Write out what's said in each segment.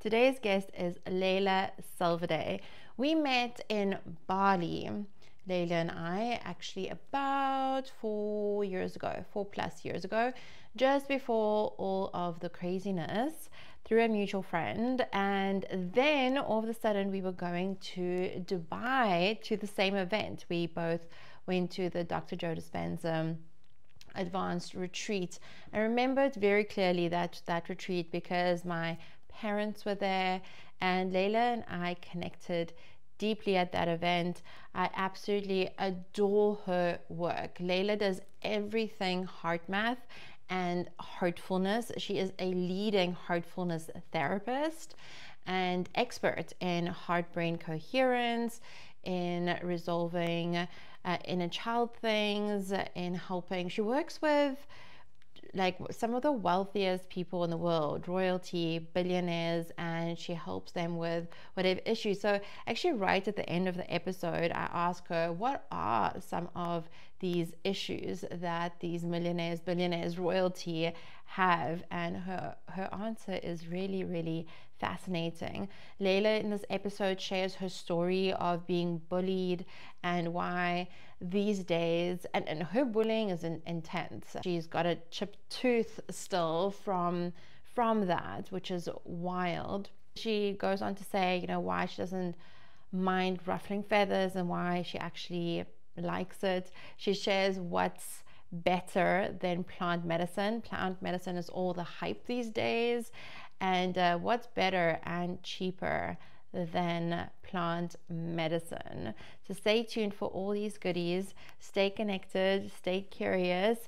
Today's guest is Leyla Salvadé. We met in Bali, Leyla and I, actually about four years ago, four plus years ago, just before all of the craziness through a mutual friend. And then all of a sudden, we were going to Dubai to the same event. We both went to the Dr. Joe Dispenza advanced retreat. I remembered very clearly that that retreat because my parents were there, and Leyla and I connected deeply at that event. I absolutely adore her work. Leyla does everything HeartMath and heartfulness. She is a leading heartfulness therapist and expert in heart brain coherence, in resolving uh, inner child things, in helping. She works with like some of the wealthiest people in the world, royalty, billionaires, and she helps them with whatever issues. So, actually, right at the end of the episode, I ask her, What are some of these issues that these millionaires, billionaires, royalty have? And her, her answer is really, really fascinating. Leyla in this episode shares her story of being bullied and why these days, and, and her bullying is in, intense. She's got a chipped tooth still from from that, which is wild. She goes on to say, you know, why she doesn't mind ruffling feathers and why she actually likes it. She shares what's better than plant medicine. Plant medicine is all the hype these days. And uh, what's better and cheaper than plant medicine. So stay tuned for all these goodies. Stay connected, stay curious.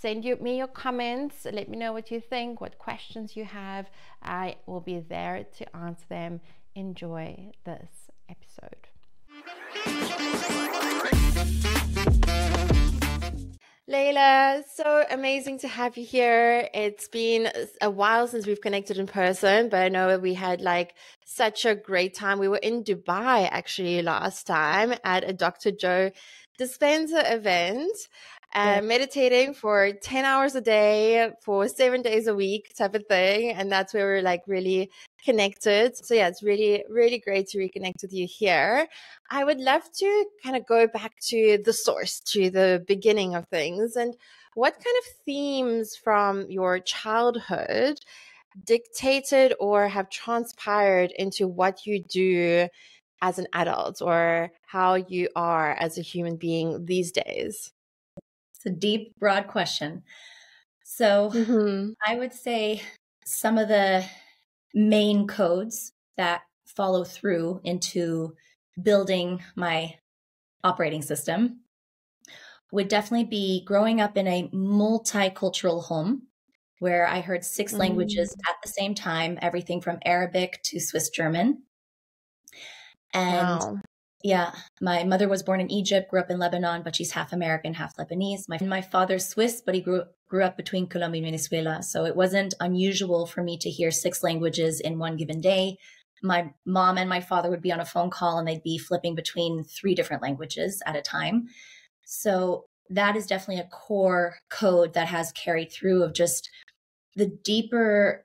Send you, me your comments. Let me know what you think, what questions you have. I will be there to answer them. Enjoy this episode. Leyla, so amazing to have you here. It's been a while since we've connected in person, but I know we had like such a great time. We were in Dubai actually last time at a Dr. Joe Dispenza event uh, meditating for 10 hours a day for seven days a week type of thing. And that's where we're like really connected. So, yeah, it's really, really great to reconnect with you here. I would love to kind of go back to the source, to the beginning of things. And what kind of themes from your childhood dictated or have transpired into what you do as an adult or how you are as a human being these days? A deep, broad question. So mm-hmm. I would say some of the main codes that follow through into building my operating system would definitely be growing up in a multicultural home where I heard six mm. languages at the same time, everything from Arabic to Swiss German. And wow. Yeah, my mother was born in Egypt, grew up in Lebanon, but she's half American, half Lebanese. My my father's Swiss, but he grew grew up between Colombia and Venezuela, so it wasn't unusual for me to hear six languages in one given day. My mom and my father would be on a phone call and they'd be flipping between three different languages at a time. So that is definitely a core code that has carried through of just the deeper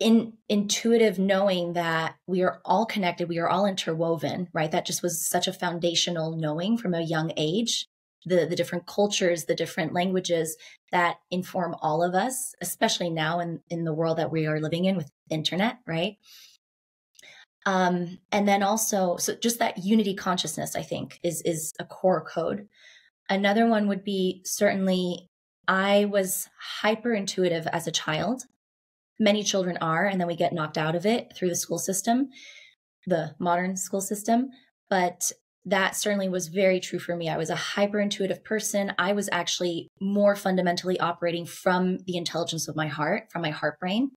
in intuitive knowing that we are all connected, we are all interwoven, right? That just was such a foundational knowing from a young age. The, the different cultures, the different languages that inform all of us, especially now in, in the world that we are living in with internet, right? Um, and then also, so just that unity consciousness, I think, is is a core code. Another one would be certainly I was hyper intuitive as a child many children are, and then we get knocked out of it through the school system, the modern school system. But that certainly was very true for me. I was a hyper intuitive person. I was actually more fundamentally operating from the intelligence of my heart, from my heart brain.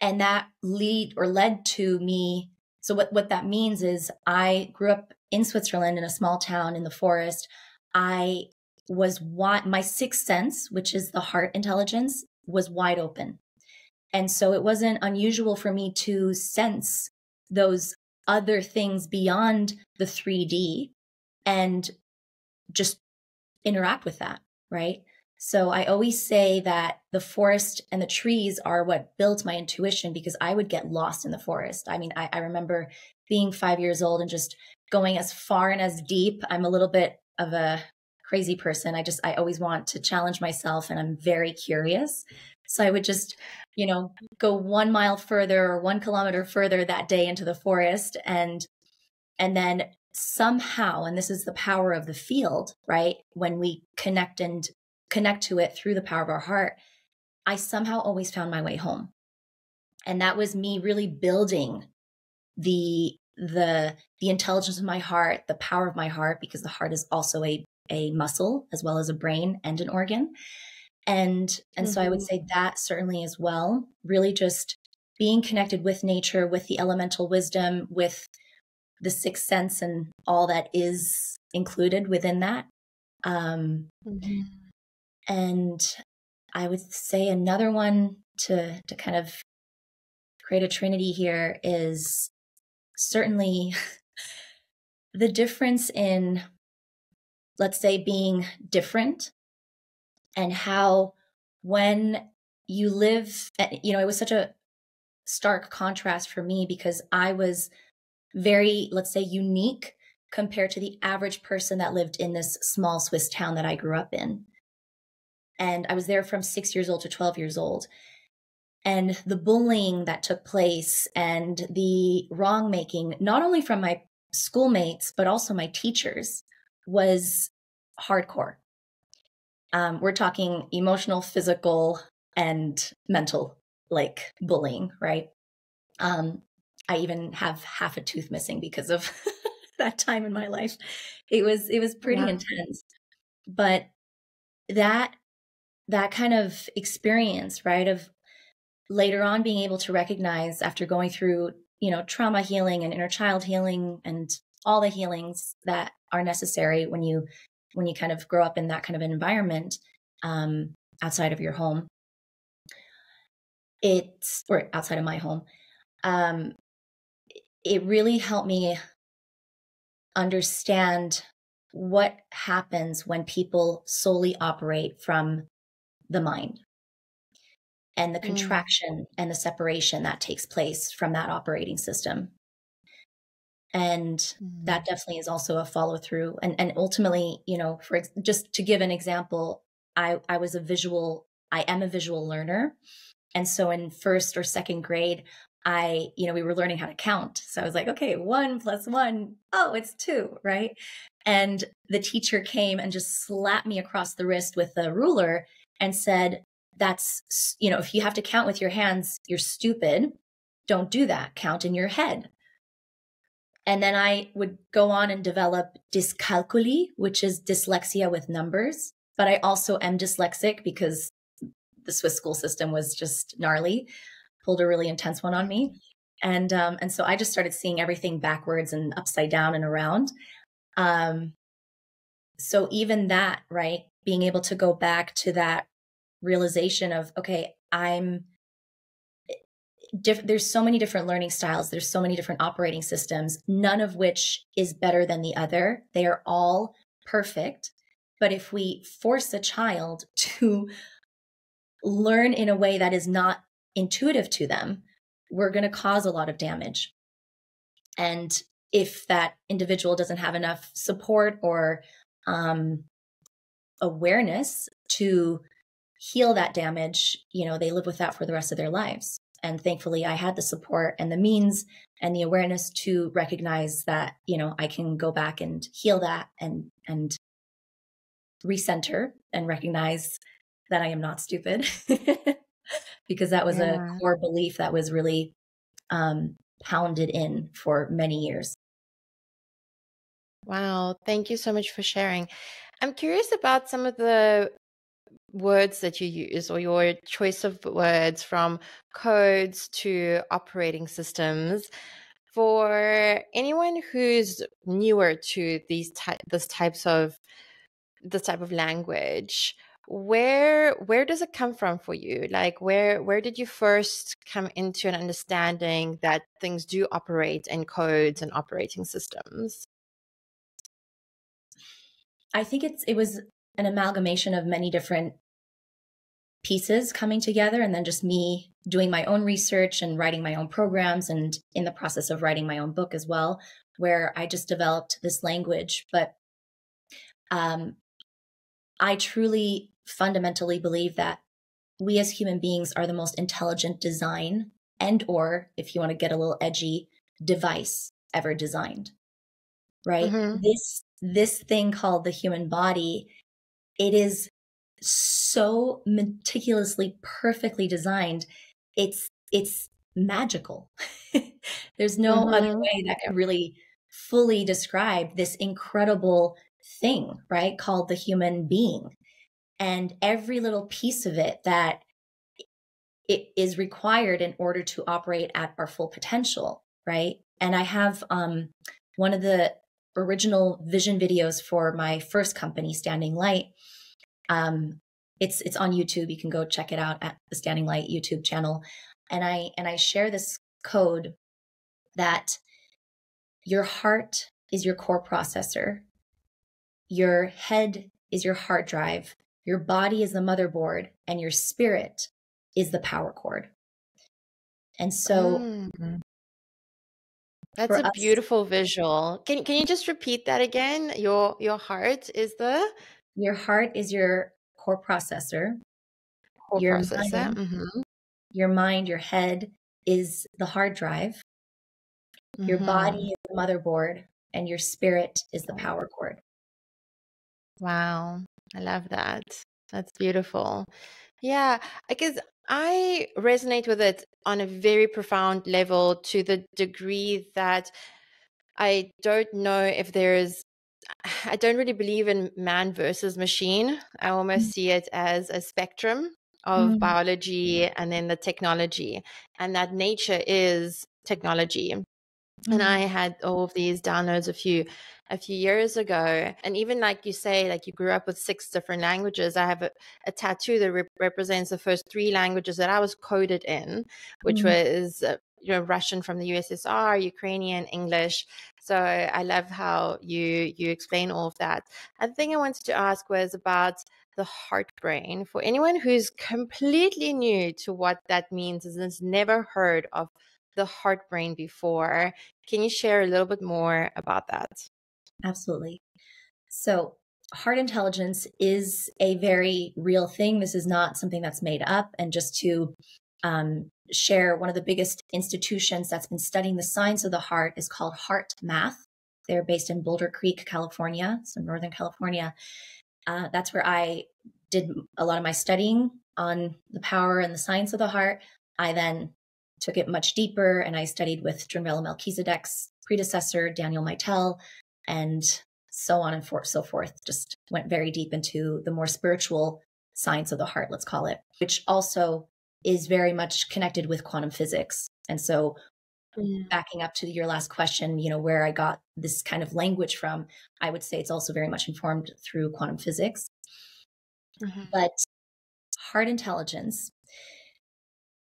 And that lead or led to me. So what, what that means is I grew up in Switzerland in a small town in the forest. I was what my sixth sense, which is the heart intelligence, was wide open. And so it wasn't unusual for me to sense those other things beyond the 3D and just interact with that, right? So I always say that the forest and the trees are what built my intuition because I would get lost in the forest. I mean, I, I remember being five years old and just going as far and as deep. I'm a little bit of a crazy person. I just, I always want to challenge myself and I'm very curious. So I would just, you know, go one mile further or one kilometer further that day into the forest and, and then somehow, and this is the power of the field, right? When we connect and connect to it through the power of our heart, I somehow always found my way home. And that was me really building the the the intelligence of my heart, the power of my heart because the heart is also a a muscle as well as a brain and an organ. And and mm-hmm. so I would mm-hmm. say that certainly as well, really just being connected with nature, with the elemental wisdom, with the sixth sense and all that is included within that. Um, mm-hmm. And I would say another one to to kind of create a trinity here is certainly the difference in let's say being different and how when you live eh, you know it was such a stark contrast for me because I was very let's say unique compared to the average person that lived in this small Swiss town that I grew up in and I was there from six years old to 12 years old. And the bullying that took place and the wrong making, not only from my schoolmates, but also my teachers, was hardcore. Um, we're talking emotional, physical, and mental, like bullying, right? Um, I even have half a tooth missing because of that time in my life. It was it was pretty yeah. intense. But that that kind of experience, right? Of later on being able to recognize after going through, you know, trauma healing and inner child healing and all the healings that are necessary when you when you kind of grow up in that kind of an environment um, outside of your home. It's or outside of my home. Um, it really helped me understand what happens when people solely operate from the mind and the mm. contraction and the separation that takes place from that operating system and mm. that definitely is also a follow through and and ultimately you know for just to give an example i i was a visual i am a visual learner and so in first or second grade i you know we were learning how to count so i was like okay one plus one oh it's two right and the teacher came and just slapped me across the wrist with a ruler and said, that's, you know, if you have to count with your hands, you're stupid. Don't do that. Count in your head. And then I would go on and develop dyscalculia, which is dyslexia with numbers. But I also am dyslexic because the Swiss school system was just gnarly, pulled a really intense one on me. And um, and so I just started seeing everything backwards and upside down and around. Um, so even that, right, being able to go back to that realization of okay i'm diff- there's so many different learning styles. There's so many different operating systems none of which is better than the other. They are all perfect. But if we force a child to learn in a way that is not intuitive to them we're going to cause a lot of damage. And if that individual doesn't have enough support or um, awareness to heal that damage, you know, they live with that for the rest of their lives. And thankfully, I had the support and the means and the awareness to recognize that, you know, I can go back and heal that and, and recenter and recognize that I am not stupid because that was yeah. a core belief that was really um, pounded in for many years. Wow. Thank you so much for sharing. I'm curious about some of the words that you use or your choice of words from codes to operating systems. For anyone who's newer to these ty- this types of this type of language where where does it come from for you? Like where where did you first come into an understanding that things do operate in codes and operating systems? I think it's it was an amalgamation of many different pieces coming together and then just me doing my own research and writing my own programs and in the process of writing my own book as well where i just developed this language but um, i truly fundamentally believe that we as human beings are the most intelligent design and or if you want to get a little edgy device ever designed right mm-hmm. this this thing called the human body it is so meticulously perfectly designed it's it's magical. There's no mm-hmm. other way that can really fully describe this incredible thing right called the human being. And every little piece of it that it is required in order to operate at our full potential right? And i have um one of the original vision videos for my first company standing light um, it's it's on YouTube. You can go check it out at the Standing Light YouTube channel. And I and I share this code that your heart is your core processor. Your head is your hard drive. Your body is the motherboard and your spirit is the power cord. And so mm. That's a us, beautiful visual. Can can you just repeat that again? Your your heart is the your heart is your core processor. Core your processor. Mind, mm-hmm. Your mind, your head is the hard drive. Mm-hmm. Your body is the motherboard, and your spirit is the power cord. Wow. I love that. That's beautiful. Yeah, I guess I resonate with it on a very profound level to the degree that I don't know if there's I don't really believe in man versus machine. I almost mm. see it as a spectrum of mm. biology and then the technology, and that nature is technology. Mm. And I had all of these downloads a few a few years ago, and even like you say, like you grew up with six different languages. I have a, a tattoo that re- represents the first three languages that I was coded in, which mm. was uh, you know Russian from the USSR, Ukrainian, English. So I love how you you explain all of that. The thing I wanted to ask was about the heart brain for anyone who's completely new to what that means and has never heard of the heart brain before. Can you share a little bit more about that? Absolutely. So, heart intelligence is a very real thing. This is not something that's made up. And just to um, share one of the biggest institutions that's been studying the science of the heart is called HeartMath. They're based in Boulder Creek, California, so Northern California. Uh, that's where I did a lot of my studying on the power and the science of the heart. I then took it much deeper and I studied with Drunvalo Melchizedek's predecessor, Daniel Mitel, and so on and for, so forth. Just went very deep into the more spiritual science of the heart, let's call it, which also is very much connected with quantum physics. And so backing up to your last question, you know, where I got this kind of language from, I would say it's also very much informed through quantum physics. Mm-hmm. But heart intelligence,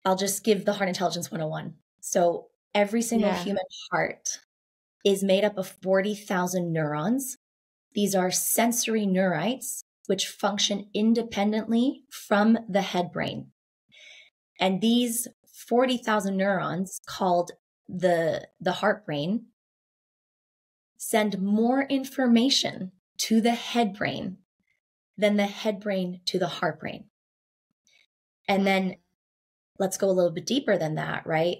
I'll just give the heart intelligence 101. So every single yeah. human heart is made up of 40,000 neurons. These are sensory neurites, which function independently from the head brain. And these 40,000 neurons called the, the heart brain send more information to the head brain than the head brain to the heart brain. And hmm. then let's go a little bit deeper than that, right?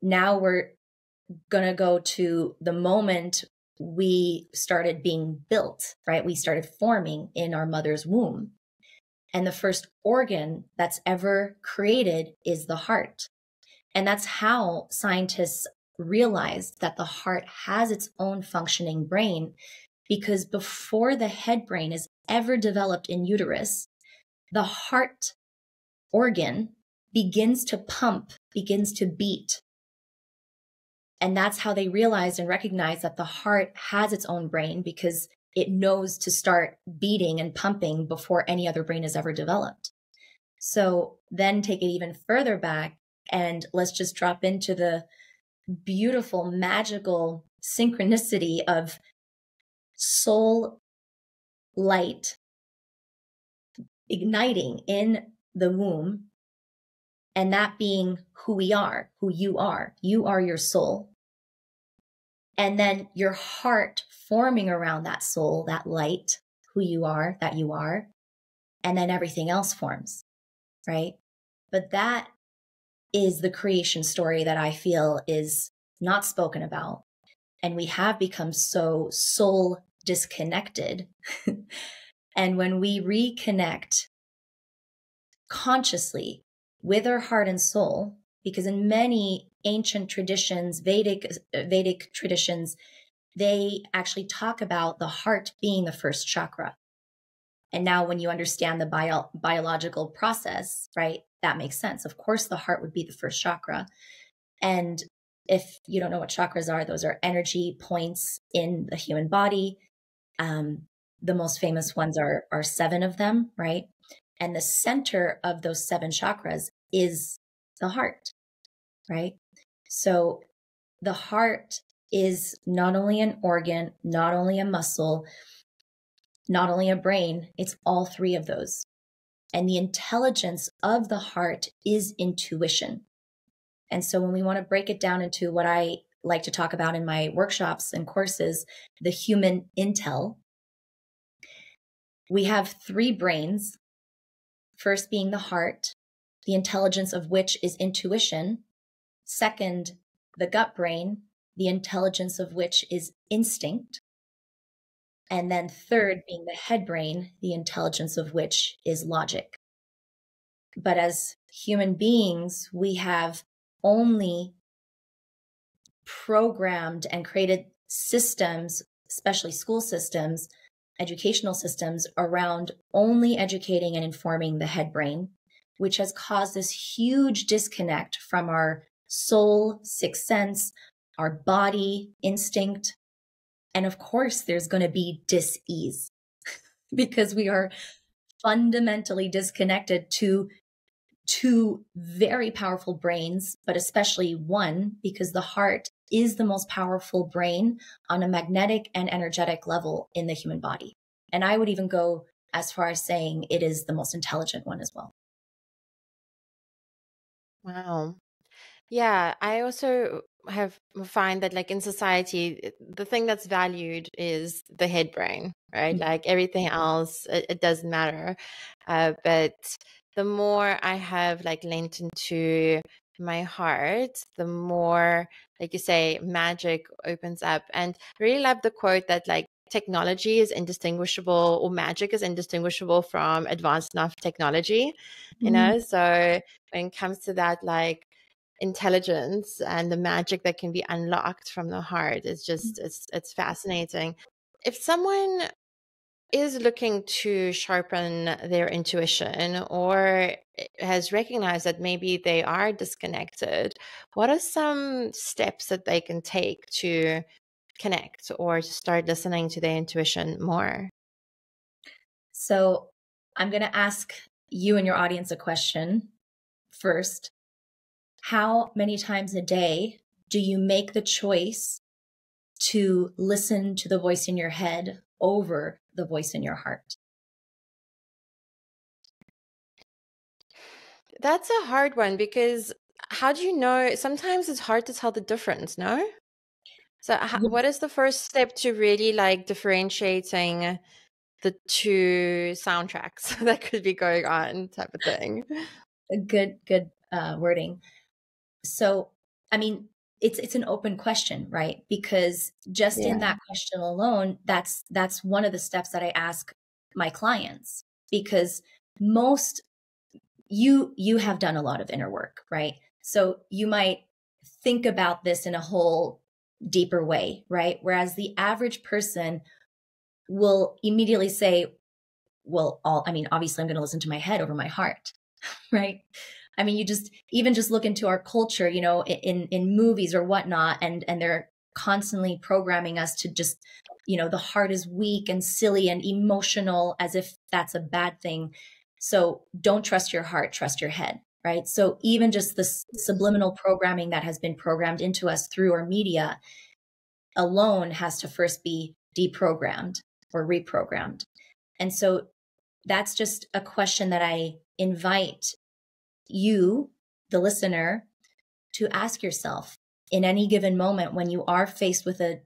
Now we're going to go to the moment we started being built, right? We started forming in our mother's womb. And the first organ that's ever created is the heart. And that's how scientists realized that the heart has its own functioning brain because before the head brain is ever developed in uterus, the heart organ begins to pump, begins to beat. And that's how they realized and recognized that the heart has its own brain because it knows to start beating and pumping before any other brain is ever developed. So then take it even further back and let's just drop into the beautiful, magical synchronicity of soul light igniting in the womb and that being who we are, who you are. You are your soul. And then your heart forming around that soul, that light, who you are, that you are. And then everything else forms, right? But that is the creation story that I feel is not spoken about. And we have become so soul disconnected. and when we reconnect consciously with our heart and soul, because in many ancient traditions, Vedic, uh, Vedic traditions, they actually talk about the heart being the first chakra. And now, when you understand the bio- biological process, right, that makes sense. Of course, the heart would be the first chakra. And if you don't know what chakras are, those are energy points in the human body. Um, the most famous ones are are seven of them, right? And the center of those seven chakras is the heart, right? So the heart is not only an organ, not only a muscle, not only a brain, it's all three of those. And the intelligence of the heart is intuition. And so when we want to break it down into what I like to talk about in my workshops and courses, the human intel, we have three brains. First being the heart, the intelligence of which is intuition. Second, the gut brain, the intelligence of which is instinct. And then third, being the head brain, the intelligence of which is logic. But as human beings, we have only programmed and created systems, especially school systems, educational systems around only educating and informing the head brain, which has caused this huge disconnect from our soul, sixth sense, our body, instinct, and of course, there's going to be dis-ease because we are fundamentally disconnected to two very powerful brains, but especially one because the heart is the most powerful brain on a magnetic and energetic level in the human body. And I would even go as far as saying it is the most intelligent one as well. Wow. Yeah, I also have find that like in society the thing that's valued is the head brain right mm-hmm. like everything else it, it doesn't matter uh, but the more i have like lent into my heart the more like you say magic opens up and really love the quote that like technology is indistinguishable or magic is indistinguishable from advanced enough technology you mm-hmm. know so when it comes to that like intelligence and the magic that can be unlocked from the heart is mm. just it's it's fascinating. If someone is looking to sharpen their intuition or has recognized that maybe they are disconnected what are some steps that they can take to connect or to start listening to their intuition more? So i'm going to ask you and your audience a question first how many times a day do you make the choice to listen to the voice in your head over the voice in your heart? That's a hard one because how do you know? Sometimes it's hard to tell the difference, no? So, how, what is the first step to really like differentiating the two soundtracks that could be going on, type of thing? Good, good uh, wording. So, I mean, it's it's an open question, right? Because just yeah. in that question alone, that's that's one of the steps that I ask my clients because most you you have done a lot of inner work, right? So you might think about this in a whole deeper way, right? Whereas the average person will immediately say, well, all I mean, obviously I'm going to listen to my head over my heart, right? I mean, you just even just look into our culture, you know, in in movies or whatnot, and and they're constantly programming us to just, you know, the heart is weak and silly and emotional as if that's a bad thing. So don't trust your heart, trust your head, right? So even just the subliminal programming that has been programmed into us through our media alone has to first be deprogrammed or reprogrammed. And so that's just a question that I invite you, the listener, to ask yourself in any given moment when you are faced with a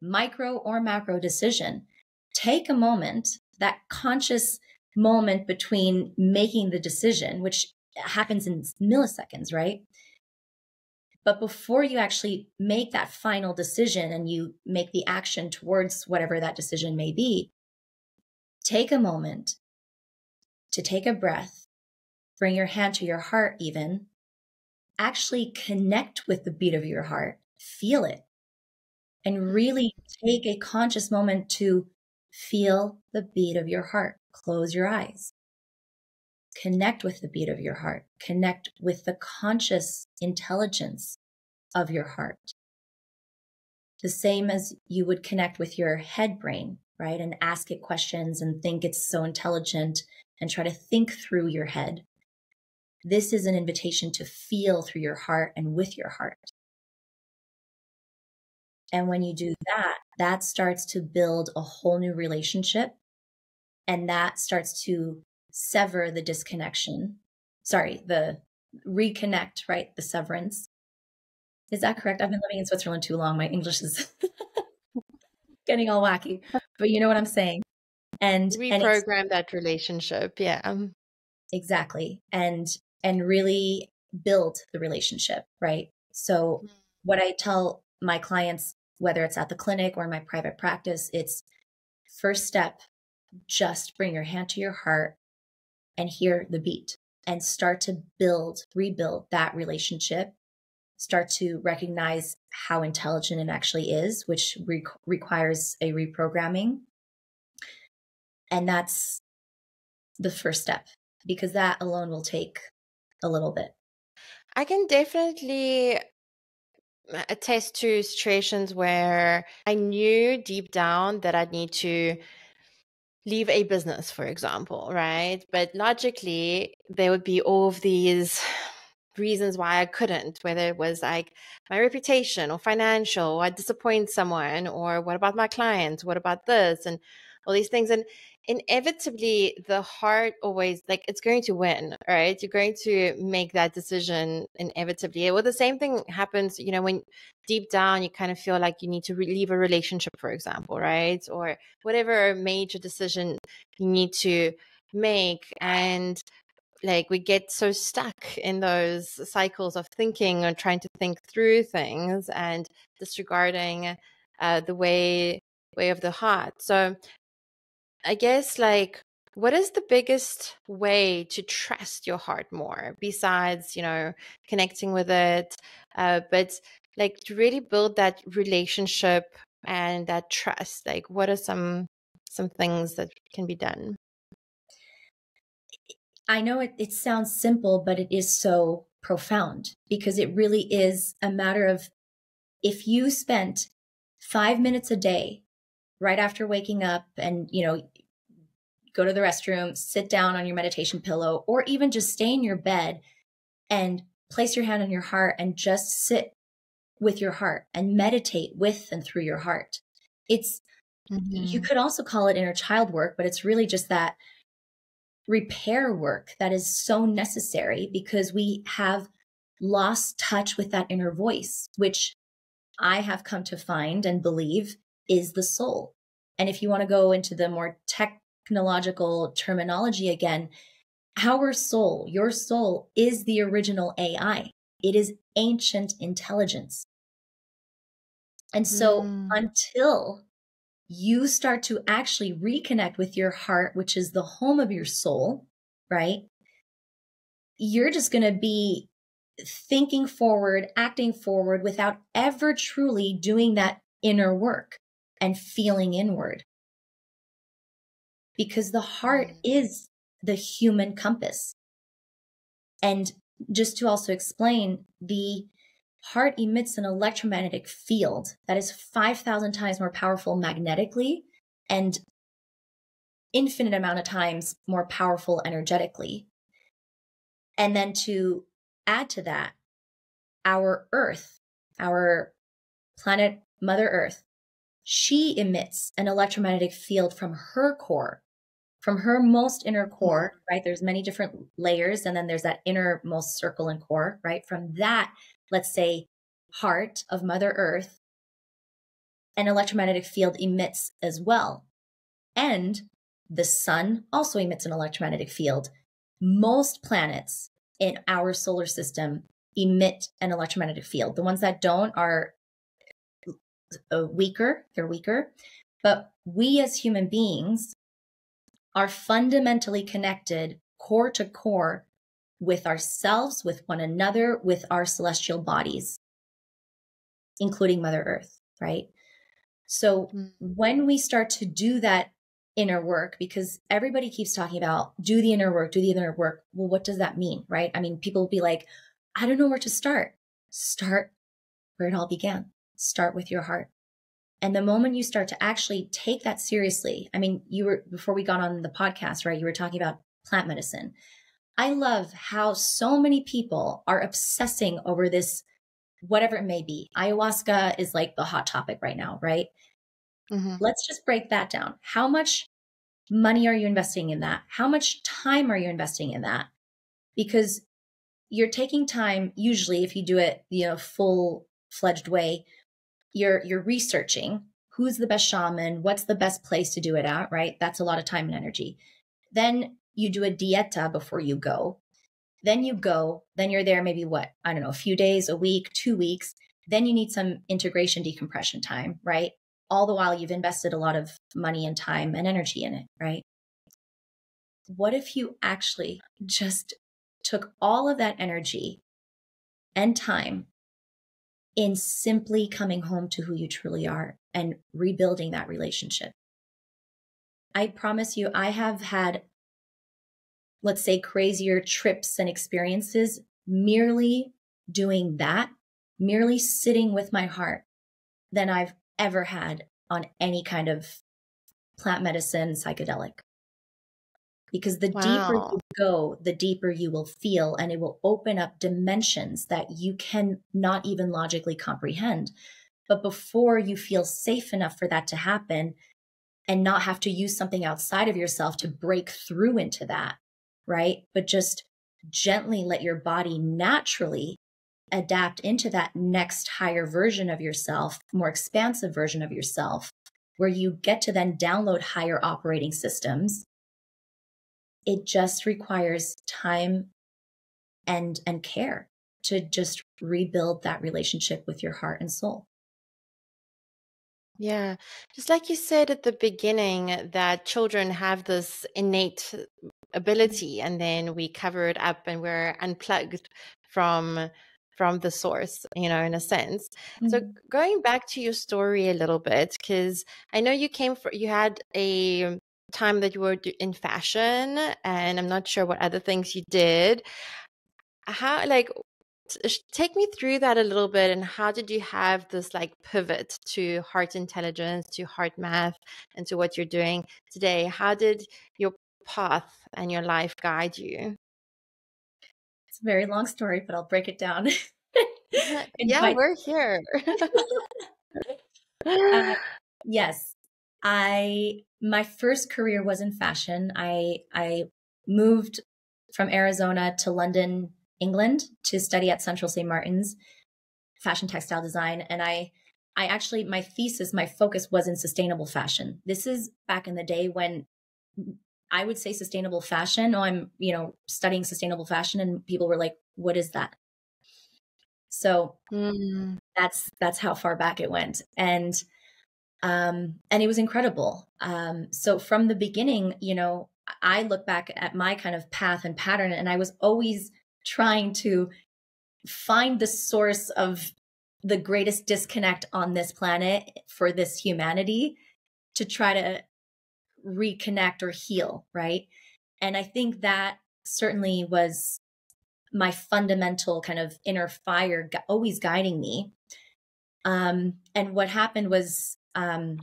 micro or macro decision, take a moment, that conscious moment between making the decision, which happens in milliseconds, right? But before you actually make that final decision and you make the action towards whatever that decision may be, take a moment to take a breath, bring your hand to your heart, even actually connect with the beat of your heart, feel it, and really take a conscious moment to feel the beat of your heart. Close your eyes. Connect with the beat of your heart. Connect with the conscious intelligence of your heart. The same as you would connect with your head brain, right? And ask it questions and think it's so intelligent and try to think through your head. This is an invitation to feel through your heart and with your heart. And when you do that, that starts to build a whole new relationship. And that starts to sever the disconnection. Sorry, the reconnect, right? The severance. Is that correct? I've been living in Switzerland too long. My English is getting all wacky, but you know what I'm saying. And reprogram and that relationship. Yeah. Exactly. And, and really build the relationship, right? So mm-hmm. what I tell my clients, whether it's at the clinic or in my private practice, it's first step, just bring your hand to your heart and hear the beat and start to build, rebuild that relationship. Start to recognize how intelligent it actually is, which re- requires a reprogramming. And that's the first step because that alone will take a little bit. I can definitely uh, attest to situations where I knew deep down that I'd need to leave a business, for example, right? But logically, there would be all of these reasons why I couldn't, whether it was like my reputation or financial, or I disappoint someone, or what about my clients? What about this? And all these things. And inevitably the heart always like it's going to win right you're going to make that decision inevitably well the same thing happens you know when deep down you kind of feel like you need to leave a relationship for example right or whatever major decision you need to make and like we get so stuck in those cycles of thinking or trying to think through things and disregarding uh, the way way of the heart so I guess like what is the biggest way to trust your heart more besides you know connecting with it? Uh, but like to really build that relationship and that trust like what are some some things that can be done? I know it, it sounds simple but it is so profound because it really is a matter of if you spent five minutes a day right after waking up and you know go to the restroom, sit down on your meditation pillow, or even just stay in your bed and place your hand on your heart and just sit with your heart and meditate with and through your heart. It's, mm-hmm. you could also call it inner child work, but it's really just that repair work that is so necessary because we have lost touch with that inner voice, which I have come to find and believe is the soul. And if you want to go into the more tech technological terminology again, our soul, your soul is the original AI. It is ancient intelligence. And so mm. until you start to actually reconnect with your heart, which is the home of your soul, right? You're just going to be thinking forward, acting forward without ever truly doing that inner work and feeling inward because the heart is the human compass. And just to also explain, the heart emits an electromagnetic field that is 5,000 times more powerful magnetically and infinite amount of times more powerful energetically. And then to add to that, our Earth, our planet Mother Earth, she emits an electromagnetic field from her core from her most inner core, right? There's many different layers, and then there's that innermost circle and core, right? From that, let's say, heart of Mother Earth, an electromagnetic field emits as well. And the sun also emits an electromagnetic field. Most planets in our solar system emit an electromagnetic field. The ones that don't are uh, weaker, they're weaker. But we as human beings are fundamentally connected core to core with ourselves, with one another, with our celestial bodies, including Mother Earth, right? So mm-hmm. when we start to do that inner work, because everybody keeps talking about do the inner work, do the inner work. Well, what does that mean, right? I mean, people will be like, I don't know where to start. Start where it all began. Start with your heart. And the moment you start to actually take that seriously, I mean, you were, before we got on the podcast, right? You were talking about plant medicine. I love how so many people are obsessing over this, whatever it may be. Ayahuasca is like the hot topic right now, right? Mm-hmm. Let's just break that down. How much money are you investing in that? How much time are you investing in that? Because you're taking time, usually, if you do it, you know, full fledged way, you're you're researching who's the best shaman, what's the best place to do it at, right? That's a lot of time and energy. Then you do a dieta before you go. Then you go, then you're there maybe what? I don't know, a few days, a week, 2 weeks. Then you need some integration decompression time, right? All the while you've invested a lot of money and time and energy in it, right? What if you actually just took all of that energy and time in simply coming home to who you truly are and rebuilding that relationship. I promise you, I have had, let's say, crazier trips and experiences merely doing that, merely sitting with my heart than I've ever had on any kind of plant medicine psychedelic because the wow. deeper you go, the deeper you will feel, and it will open up dimensions that you can not even logically comprehend. But before you feel safe enough for that to happen and not have to use something outside of yourself to break through into that, right? But just gently let your body naturally adapt into that next higher version of yourself, more expansive version of yourself, where you get to then download higher operating systems it just requires time and and care to just rebuild that relationship with your heart and soul. Yeah, just like you said at the beginning, that children have this innate ability, and then we cover it up and we're unplugged from from the source, you know, in a sense. Mm-hmm. So going back to your story a little bit, because I know you came for you had a time that you were in fashion and i'm not sure what other things you did. How like take me through that a little bit and how did you have this like pivot to heart intelligence to HeartMath and to what you're doing today? How did your path and your life guide you? It's a very long story but i'll break it down yeah we're here. Uh, yes i my first career was in fashion. I I moved from Arizona to London, England to study at Central St. Martin's fashion textile design and I I actually my thesis my focus was in sustainable fashion. This is back in the day when I would say sustainable fashion. Oh, I'm, you know, studying sustainable fashion and people were like, "What is that?" So mm. that's that's how far back it went. And um, and it was incredible. Um, so from the beginning, you know, I look back at my kind of path and pattern, and I was always trying to find the source of the greatest disconnect on this planet for this humanity to try to reconnect or heal, right? And I think that certainly was my fundamental kind of inner fire always guiding me. Um, and what happened was um,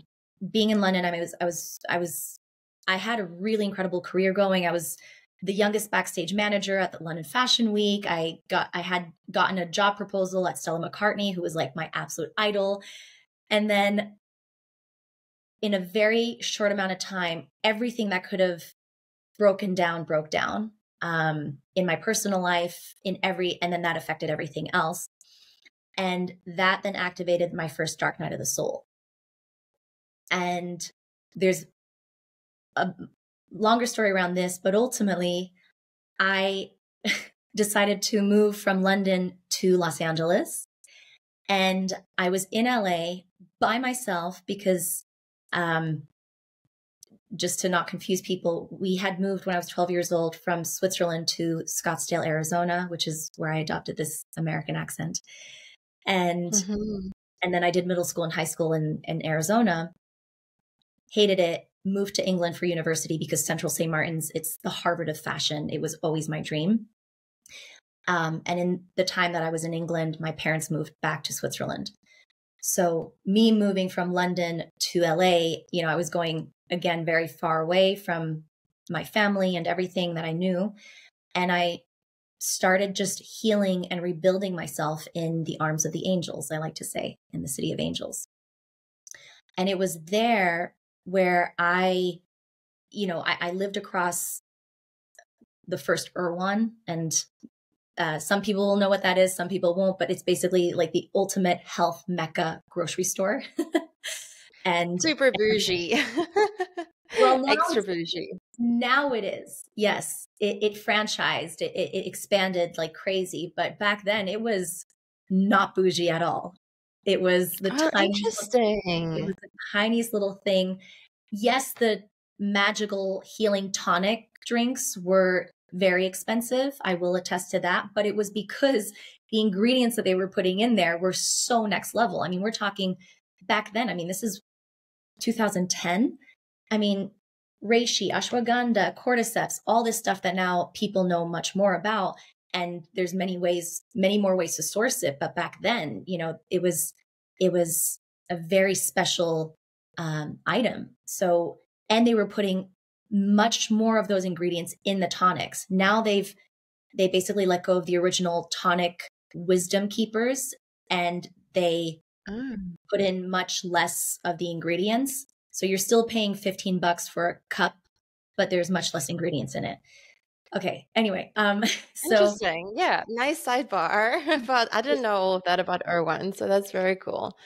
being in London, I was, I was, I was, I had a really incredible career going. I was the youngest backstage manager at the London Fashion Week. I got, I had gotten a job proposal at Stella McCartney, who was like my absolute idol. And then in a very short amount of time, everything that could have broken down, broke down um, in my personal life, in every, and then that affected everything else. And that then activated my first dark night of the soul. And there's a longer story around this, but ultimately, I decided to move from London to Los Angeles. And I was in LA by myself because, um, just to not confuse people, we had moved when I was 12 years old from Switzerland to Scottsdale, Arizona, which is where I adopted this American accent. And mm-hmm. and then I did middle school and high school in, in Arizona. Hated it, moved to England for university because Central St. Martin's, it's the Harvard of fashion. It was always my dream. Um, and in the time that I was in England, my parents moved back to Switzerland. So me moving from London to LA, you know, I was going again very far away from my family and everything that I knew. And I started just healing and rebuilding myself in the arms of the angels, I like to say, in the city of angels. And it was there where I, you know, I, I lived across the first Erewhon and uh, some people will know what that is, some people won't, but it's basically like the ultimate health mecca grocery store. and super bougie. well, extra bougie. Now it is. Yes, it, it franchised. It, it, expanded like crazy. But back then, it was not bougie at all. It was the oh, tiniest, interesting. It was the tiniest little thing. Yes, the magical healing tonic drinks were very expensive. I will attest to that. But it was because the ingredients that they were putting in there were so next level. I mean, we're talking back then. I mean, this is 2010. I mean, reishi, ashwagandha, cordyceps, all this stuff that now people know much more about. And there's many ways, many more ways to source it. But back then, you know, it was, it was a very special um, item. So, and they were putting much more of those ingredients in the tonics. Now they've they basically let go of the original tonic wisdom keepers and they mm. put in much less of the ingredients. So you're still paying 15 bucks for a cup, but there's much less ingredients in it. Okay. Anyway, um so interesting. Yeah, nice sidebar. but I didn't know all of that about Erewhon, so that's very cool.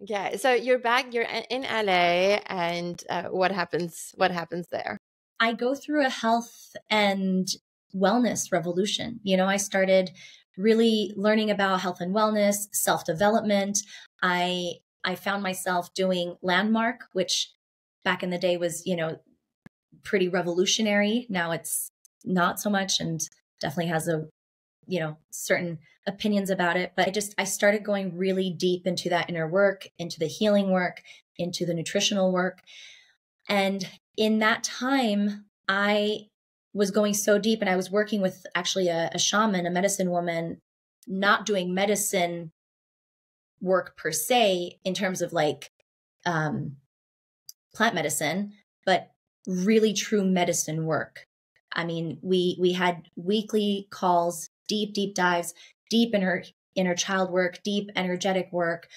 Yeah. So you're back. You're in LA, and uh, what happens? What happens there? I go through a health and wellness revolution. You know, I started really learning about health and wellness, self development. I I found myself doing Landmark, which back in the day was you know pretty revolutionary. Now it's not so much, and definitely has a you know certain opinions about it but i just i started going really deep into that inner work into the healing work into the nutritional work and in that time, I was going so deep and I was working with actually a, a shaman, a medicine woman, not doing medicine work per se in terms of like um, plant medicine, but really true medicine work. I mean, we we had weekly calls, deep deep dives, deep in her inner child work, deep energetic work.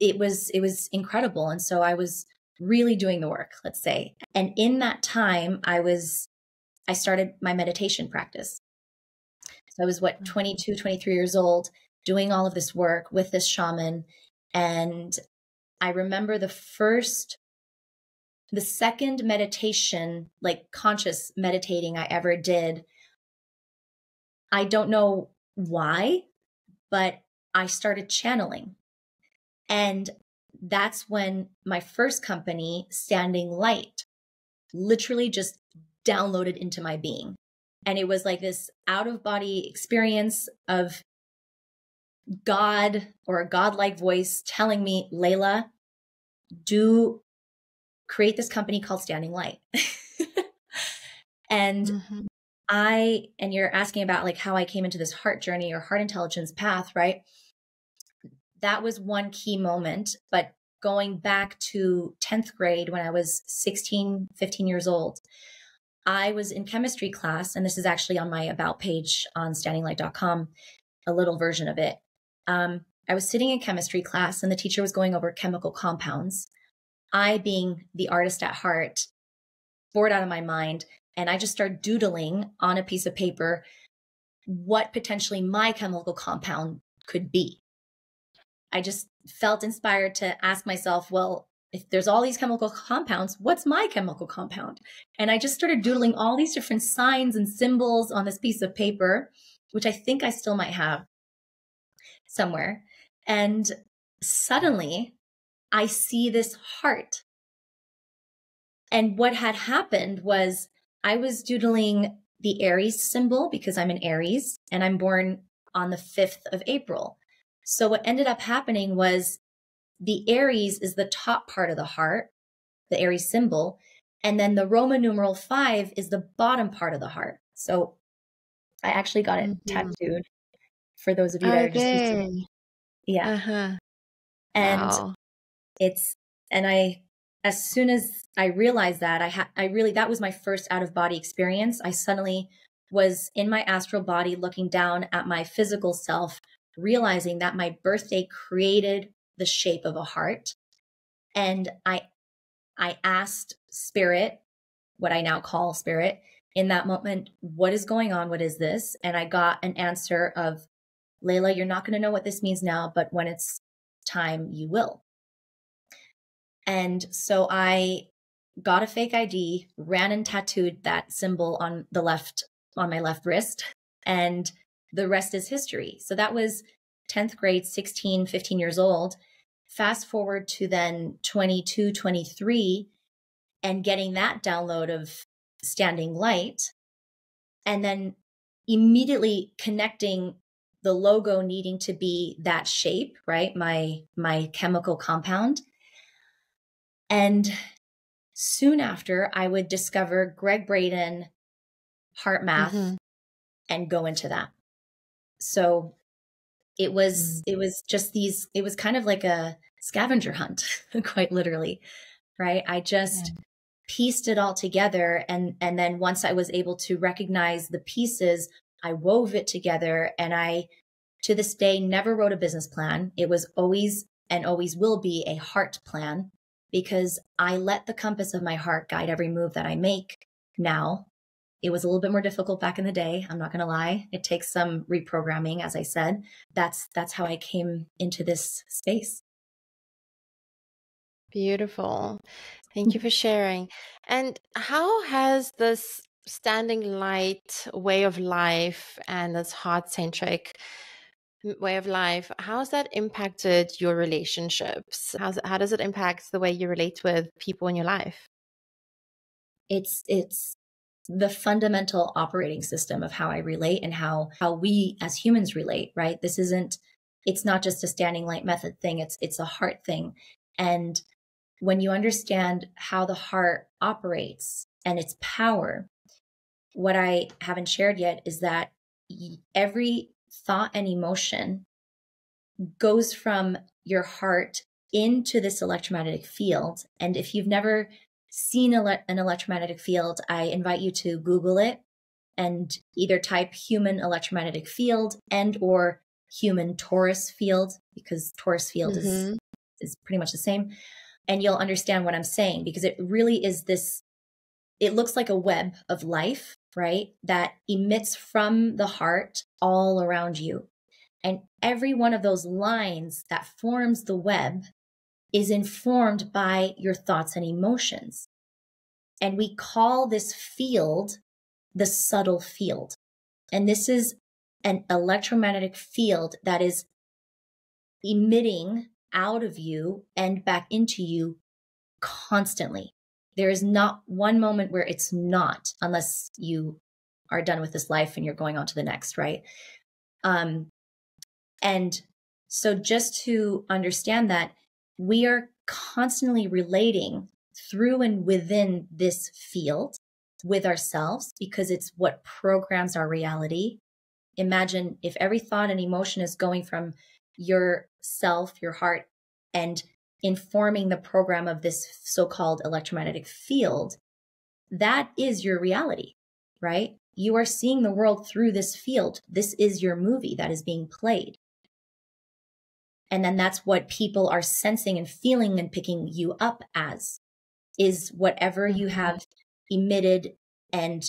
It was it was incredible, and so I was really doing the work, let's say. And in that time, I was, I started my meditation practice. So I was what, mm. 22, 23 years old, doing all of this work with this shaman. And I remember the first, the second meditation, like conscious meditating I ever did. I don't know why, but I started channeling. And that's when my first company, Standing Light, literally just downloaded into my being. And it was like this out of body experience of God or a godlike voice telling me, Leyla, do create this company called Standing Light. and mm-hmm. I, and you're asking about like how I came into this heart journey or heart intelligence path, right? that was one key moment. But going back to 10th grade when I was 16, 15 years old, I was in chemistry class, and this is actually on my about page on standinglight.com, a little version of it. Um, I was sitting in chemistry class, and the teacher was going over chemical compounds. I, being the artist at heart, bored out of my mind, and I just start doodling on a piece of paper what potentially my chemical compound could be. I just felt inspired to ask myself, well, if there's all these chemical compounds, what's my chemical compound? And I just started doodling all these different signs and symbols on this piece of paper, which I think I still might have somewhere. And suddenly I see this heart. And what had happened was I was doodling the Aries symbol because I'm an Aries and I'm born on the 5th of April. So what ended up happening was the Aries is the top part of the heart, the Aries symbol, and then the Roman numeral 5 is the bottom part of the heart. So I actually got it mm-hmm. tattooed for those of you that okay. are just yeah. Uh-huh. And wow. It's and I as soon as I realized that, I had, I really, that was my first out of body experience. I suddenly was in my astral body looking down at my physical self, realizing that my birthday created the shape of a heart. And I, I asked spirit, what I now call spirit, in that moment, what is going on? What is this? And I got an answer of, Leyla, you're not going to know what this means now, but when it's time, you will. And so I got a fake ID, ran and tattooed that symbol on the left, on my left wrist, and the rest is history. So that was 10th grade, 16, 15 years old. Fast forward to then 22, 23, and getting that download of standing light, and then immediately connecting the logo needing to be that shape, right? My my chemical compound and soon after, I would discover Gregg Braden HeartMath mm-hmm. and go into that. So it was mm-hmm. it was just these it was kind of like a scavenger hunt quite literally right i just yeah. pieced it all together and and then once i was able to recognize the pieces i wove it together and i to this day never wrote a business plan it was always and always will be a heart plan because I let the compass of my heart guide every move that I make now. It was a little bit more difficult back in the day. I'm not going to lie. It takes some reprogramming, as I said. That's that's how I came into this space. Beautiful. Thank hmm. you for sharing. And how has this standing light way of life and this heart centric way of life how has that impacted your relationships? How's, how does it impact the way you relate with people in your life? It's it's the fundamental operating system of how i relate and how how we as humans relate right? This isn't it's not just a standing light method thing it's it's a heart thing. And when you understand how the heart operates and its power what i haven't shared yet is that every thought and emotion goes from your heart into this electromagnetic field. And if you've never seen an electromagnetic field, I invite you to Google it and either type human electromagnetic field and or human torus field because torus field mm-hmm. is is pretty much the same and you'll understand what I'm saying because it really is this it looks like a web of life right? That emits from the heart all around you. And every one of those lines that forms the web is informed by your thoughts and emotions. And we call this field the subtle field. And this is an electromagnetic field that is emitting out of you and back into you constantly. There is not one moment where it's not, unless you are done with this life and you're going on to the next, right? Um, and so just to understand that we are constantly relating through and within this field with ourselves because it's what programs our reality. Imagine if every thought and emotion is going from your self, your heart, and informing the program of this so called electromagnetic field, that is your reality, right? You are seeing the world through this field. This is your movie that is being played. And then that's what people are sensing and feeling and picking you up as is whatever you mm-hmm. have emitted and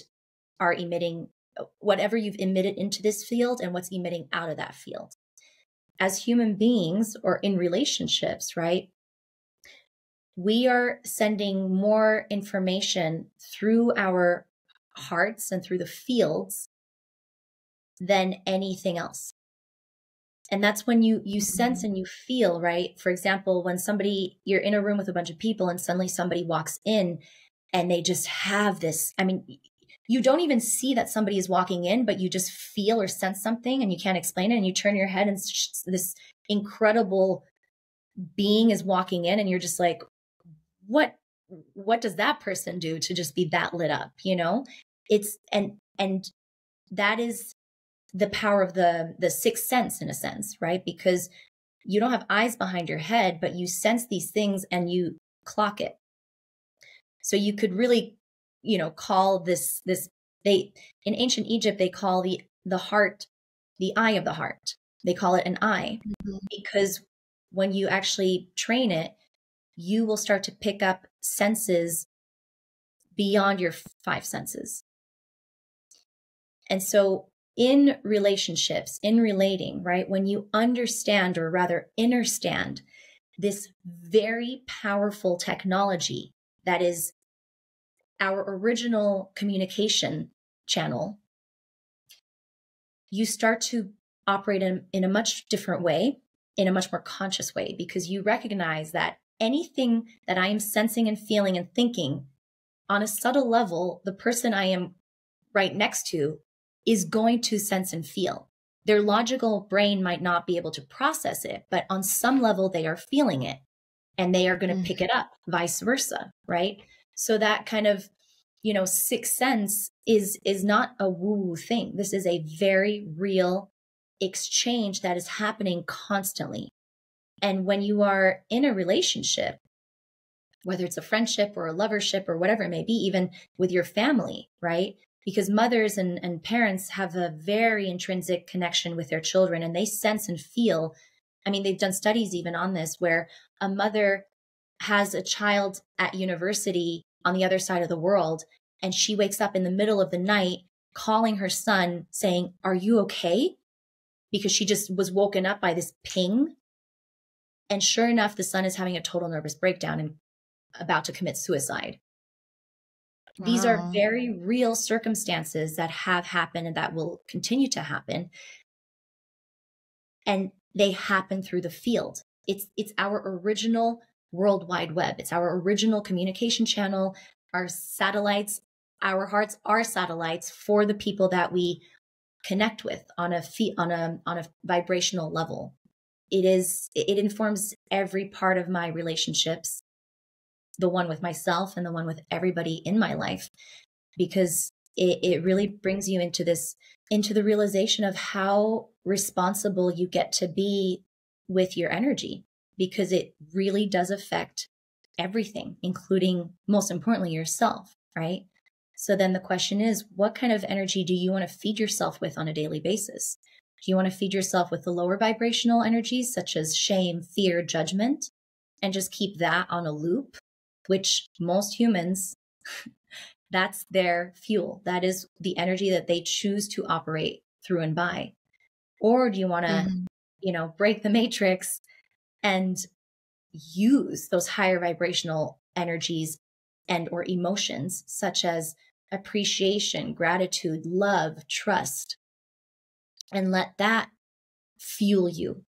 are emitting whatever you've emitted into this field and what's emitting out of that field. As human beings or in relationships, right? We are sending more information through our hearts and through the fields than anything else. And that's when you you sense and you feel, right? For example, when somebody you're in a room with a bunch of people and suddenly somebody walks in and they just have this, I mean, you don't even see that somebody is walking in, but you just feel or sense something and you can't explain it. And you turn your head and this incredible being is walking in and you're just like, what, what does that person do to just be that lit up? You know, it's, and, and that is the power of the, the sixth sense in a sense, right? Because you don't have eyes behind your head, but you sense these things and you clock it. So you could really you know call this this they in ancient egypt they call the the heart the eye of the heart they call it an eye mm-hmm. because when you actually train it you will start to pick up senses beyond your five senses. And so in relationships in relating right when you understand or rather understand this very powerful technology that is our original communication channel, you start to operate in, in a much different way, in a much more conscious way, because you recognize that anything that I am sensing and feeling and thinking on a subtle level, the person I am right next to is going to sense and feel. Their logical brain might not be able to process it, but on some level, they are feeling it and they are going to mm-hmm. pick it up, vice versa, right? So that kind of, you know, sixth sense is is not a woo woo thing. This is a very real exchange that is happening constantly. And when you are in a relationship, whether it's a friendship or a lovership or whatever it may be, even with your family, right? Because mothers and, and parents have a very intrinsic connection with their children and they sense and feel. I mean, they've done studies even on this where a mother has a child at university on the other side of the world and she wakes up in the middle of the night calling her son saying, Are you okay? Because she just was woken up by this ping. And sure enough, the son is having a total nervous breakdown and about to commit suicide. Wow. These are very real circumstances that have happened and that will continue to happen. And they happen through the field. It's it's our original World Wide Web. It's our original communication channel. Our satellites, our hearts are satellites for the people that we connect with on a fee- on a on a vibrational level. It is it informs every part of my relationships, the one with myself and the one with everybody in my life, because it, it really brings you into this into the realization of how responsible you get to be with your energy because it really does affect everything, including most importantly yourself, right? So then the question is, what kind of energy do you want to feed yourself with on a daily basis? Do you want to feed yourself with the lower vibrational energies such as shame, fear, judgment, and just keep that on a loop, which most humans, that's their fuel. That is the energy that they choose to operate through and by. Or do you want to, mm-hmm. you know, break the matrix and use those higher vibrational energies and or emotions such as appreciation, gratitude, love, trust and let that fuel you,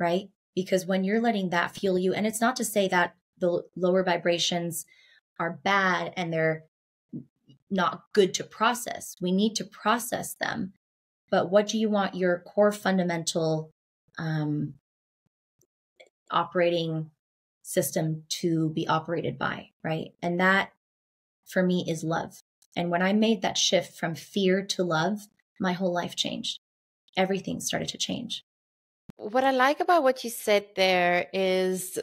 right? Because when you're letting that fuel you and it's not to say that the lower vibrations are bad and they're not good to process. We need to process them. But what do you want your core fundamental um, operating system to be operated by, right? And that for me is love. And when I made that shift from fear to love, my whole life changed. Everything started to change. What I like about what you said there is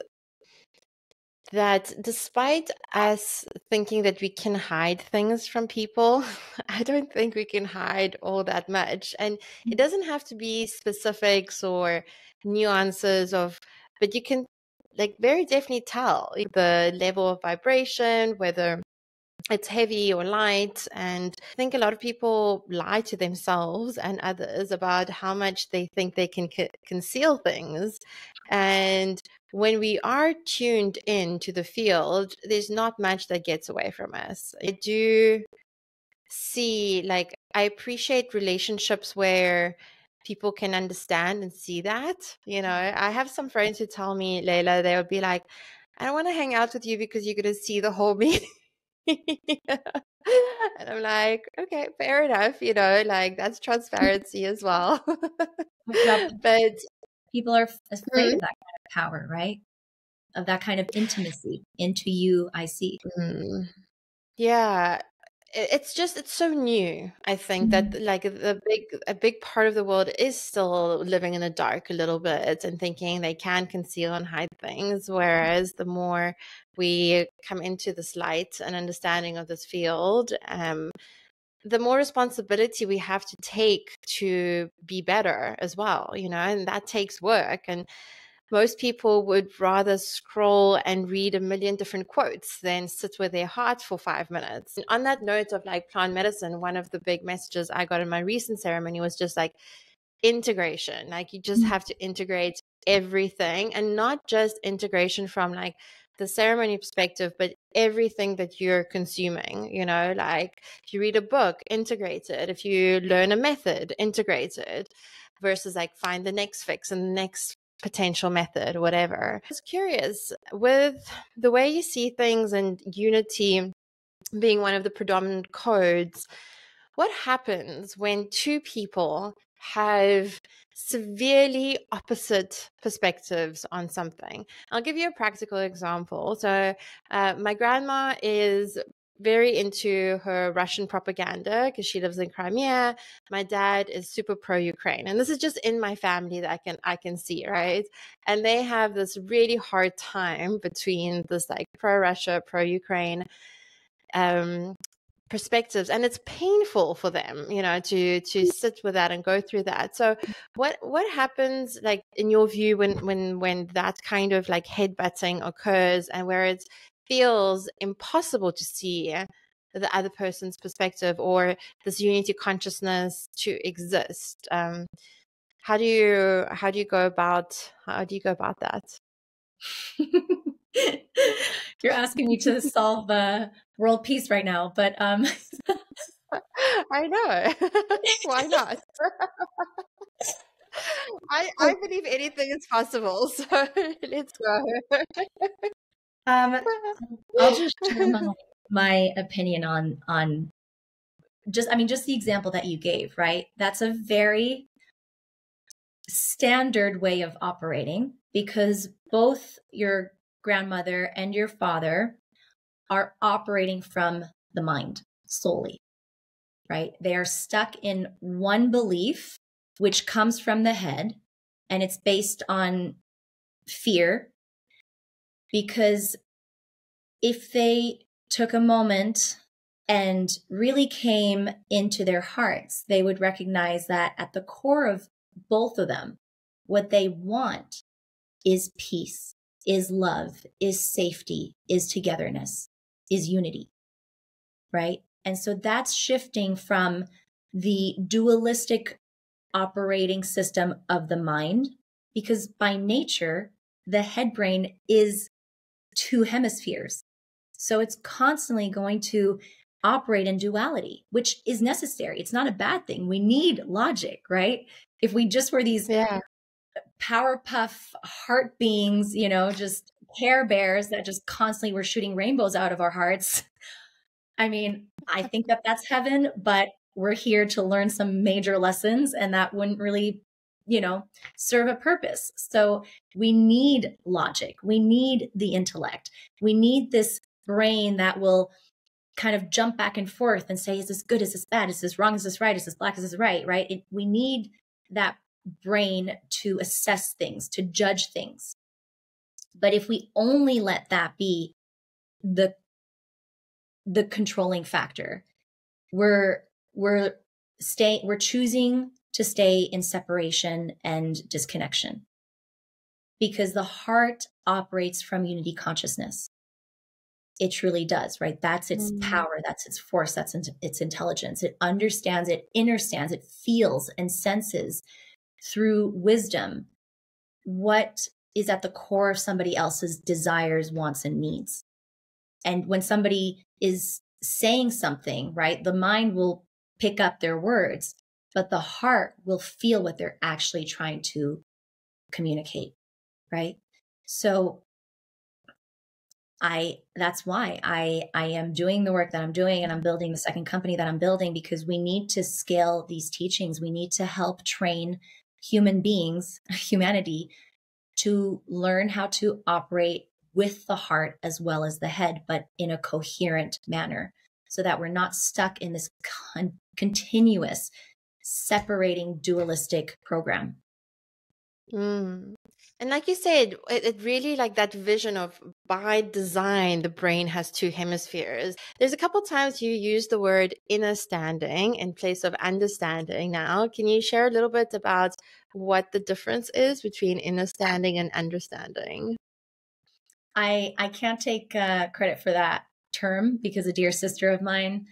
that despite us thinking that we can hide things from people, I don't think we can hide all that much. And it mm. doesn't have to be specifics or nuances of, but you can like very definitely tell the level of vibration, whether it's heavy or light. And I think a lot of people lie to themselves and others about how much they think they can c- conceal things. And when we are tuned in to the field, there's not much that gets away from us. I do see, like, I appreciate relationships where people can understand and see that. You know, mm-hmm. I have some friends who tell me, Leyla, they would be like, I don't want to hang out with you because you're going to see the whole meeting. and I'm like, okay, fair enough. You know, like that's transparency as well. but people are afraid mm-hmm. of that kind of power, right? Of that kind of intimacy into you, I see. Mm-hmm. Yeah, it's just it's so new i think mm-hmm. that like the big a big part of the world is still living in the dark a little bit and thinking they can conceal and hide things whereas the more we come into this light and understanding of this field um the more responsibility we have to take to be better as well you know and that takes work and most people would rather scroll and read a million different quotes than sit with their heart for five minutes. And on that note of like plant medicine, one of the big messages I got in my recent ceremony was just like integration. Like you just mm. have to integrate everything and not just integration from like the ceremony perspective, but everything that you're consuming, you know, like if you read a book, integrate it. If you learn a method, integrate it versus like find the next fix and the next potential method, whatever. I was curious with the way you see things and unity being one of the predominant codes, what happens when two people have severely opposite perspectives on something. I'll give you a practical example. So, uh, my grandma is very into her Russian propaganda because she lives in Crimea. My dad is super pro Ukraine. And this is just in my family that I can I can see, right? And they have this really hard time between this like pro Russia, pro Ukraine um perspectives and it's painful for them you know to to sit with that and go through that so what what happens like in your view when when when that kind of like headbutting occurs and where it's feels impossible to see the other person's perspective or this unity consciousness to exist um, how do you how do you go about how do you go about that? You're asking me to solve uh, world peace right now but um i know. Why not? I, I believe anything is possible so let's go um, I'll just share my, my opinion on on just I mean just the example that you gave, right? That's a very standard way of operating because both your grandmother and your father are operating from the mind solely, right? They are stuck in one belief, which comes from the head, and it's based on fear because if they took a moment and really came into their hearts, they would recognize that at the core of both of them, what they want is peace, is love, is safety, is togetherness, is unity. Right. And so that's shifting from the dualistic operating system of the mind, because by nature, the head brain is two hemispheres. So it's constantly going to operate in duality, which is necessary. It's not a bad thing. We need logic, right? If we just were these yeah. Powerpuff heart beings, you know, just care bears that just constantly were shooting rainbows out of our hearts. I mean, I think that that's heaven, but we're here to learn some major lessons and that wouldn't really you know, serve a purpose. So we need logic. We need the intellect. We need this brain that will kind of jump back and forth and say, is this good? Is this bad? Is this wrong? Is this right? Is this black? Is this right? Right. It, we need that brain to assess things, to judge things. But if we only let that be the the controlling factor, we're we're stay we're choosing to stay in separation and disconnection. Because the heart operates from unity consciousness. it truly does, right? That's its mm. power, that's its force, that's its intelligence. It understands, it understands, it feels and senses through wisdom what is at the core of somebody else's desires, wants, and needs. And when somebody is saying something, right, the mind will pick up their words, but the heart will feel what they're actually trying to communicate, right? So I that's why I I am doing the work that I'm doing and I'm building the second company that I'm building because we need to scale these teachings. We need to help train human beings, humanity to learn how to operate with the heart as well as the head but in a coherent manner so that we're not stuck in this con- continuous separating dualistic program. Mm. And like you said, it, it, really like that vision of by design, the brain has two hemispheres. There's a couple times you use the word inner standing in place of understanding now. Can you share a little bit about what the difference is between inner standing and understanding? I I can't take uh, credit for that term because a dear sister of mine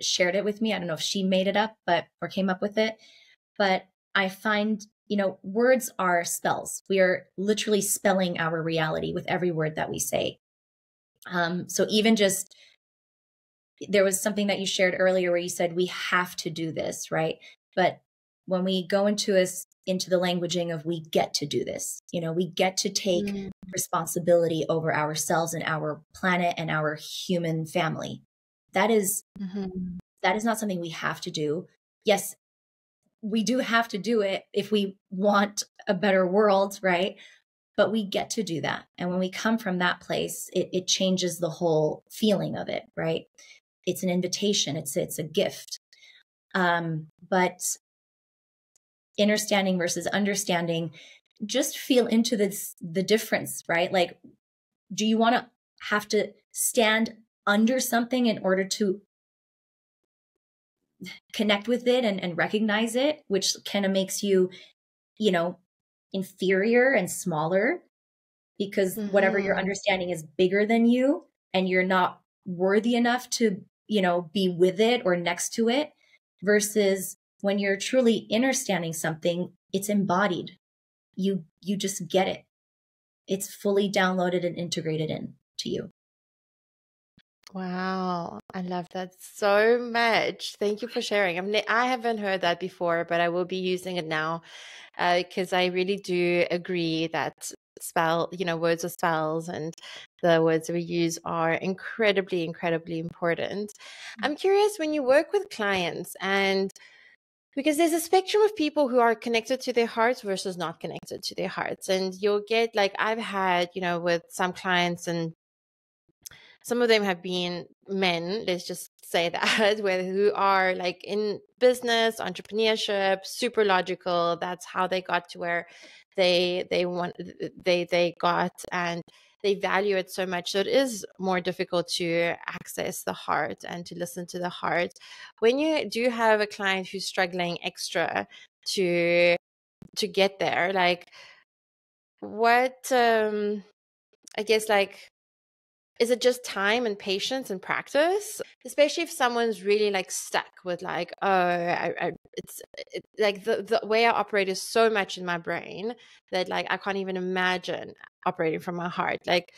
shared it with me. I don't know if she made it up, but or came up with it. But I find, you know, words are spells. We are literally spelling our reality with every word that we say. Um, so even just there was something that you shared earlier where you said we have to do this, right? But when we go into us into the languaging of we get to do this, you know, we get to take mm. responsibility over ourselves and our planet and our human family. That is, mm-hmm. that is not something we have to do. Yes, we do have to do it if we want a better world, right? But we get to do that. And when we come from that place, it, it changes the whole feeling of it, right? It's an invitation. It's it's a gift. Um, but inner standing versus understanding, just feel into this the difference, right? Like, do you want to have to stand under something in order to connect with it and, and recognize it, which kind of makes you, you know, inferior and smaller because mm-hmm. whatever your mm-hmm. understanding is bigger than you and you're not worthy enough to, you know, be with it or next to it versus when you're truly understanding something, it's embodied. You, you just get it. It's fully downloaded and integrated in to you. Wow, I love that so much. Thank you for sharing. I mean, I haven't heard that before, but I will be using it now because uh, I really do agree that spell, you know, words are spells and the words we use are incredibly, incredibly important. Mm. I'm curious when you work with clients and because there's a spectrum of people who are connected to their hearts versus not connected to their hearts and you'll get like i've had you know with some clients and some of them have been men let's just say that where who are like in business entrepreneurship super logical that's how they got to where they they want they they got and they value it so much. So it is more difficult to access the heart and to listen to the heart. When you do have a client who's struggling extra to to get there like what um i guess like is it just time and patience and practice? Especially if someone's really like stuck with like oh I, I, it's it, like the, the way i operate is so much in my brain that like i can't even imagine operating from my heart. Like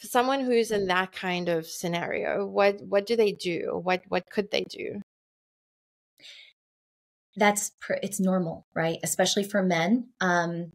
for someone who's in that kind of scenario what what do they do? What what could they do? That's it's normal right? Especially for men um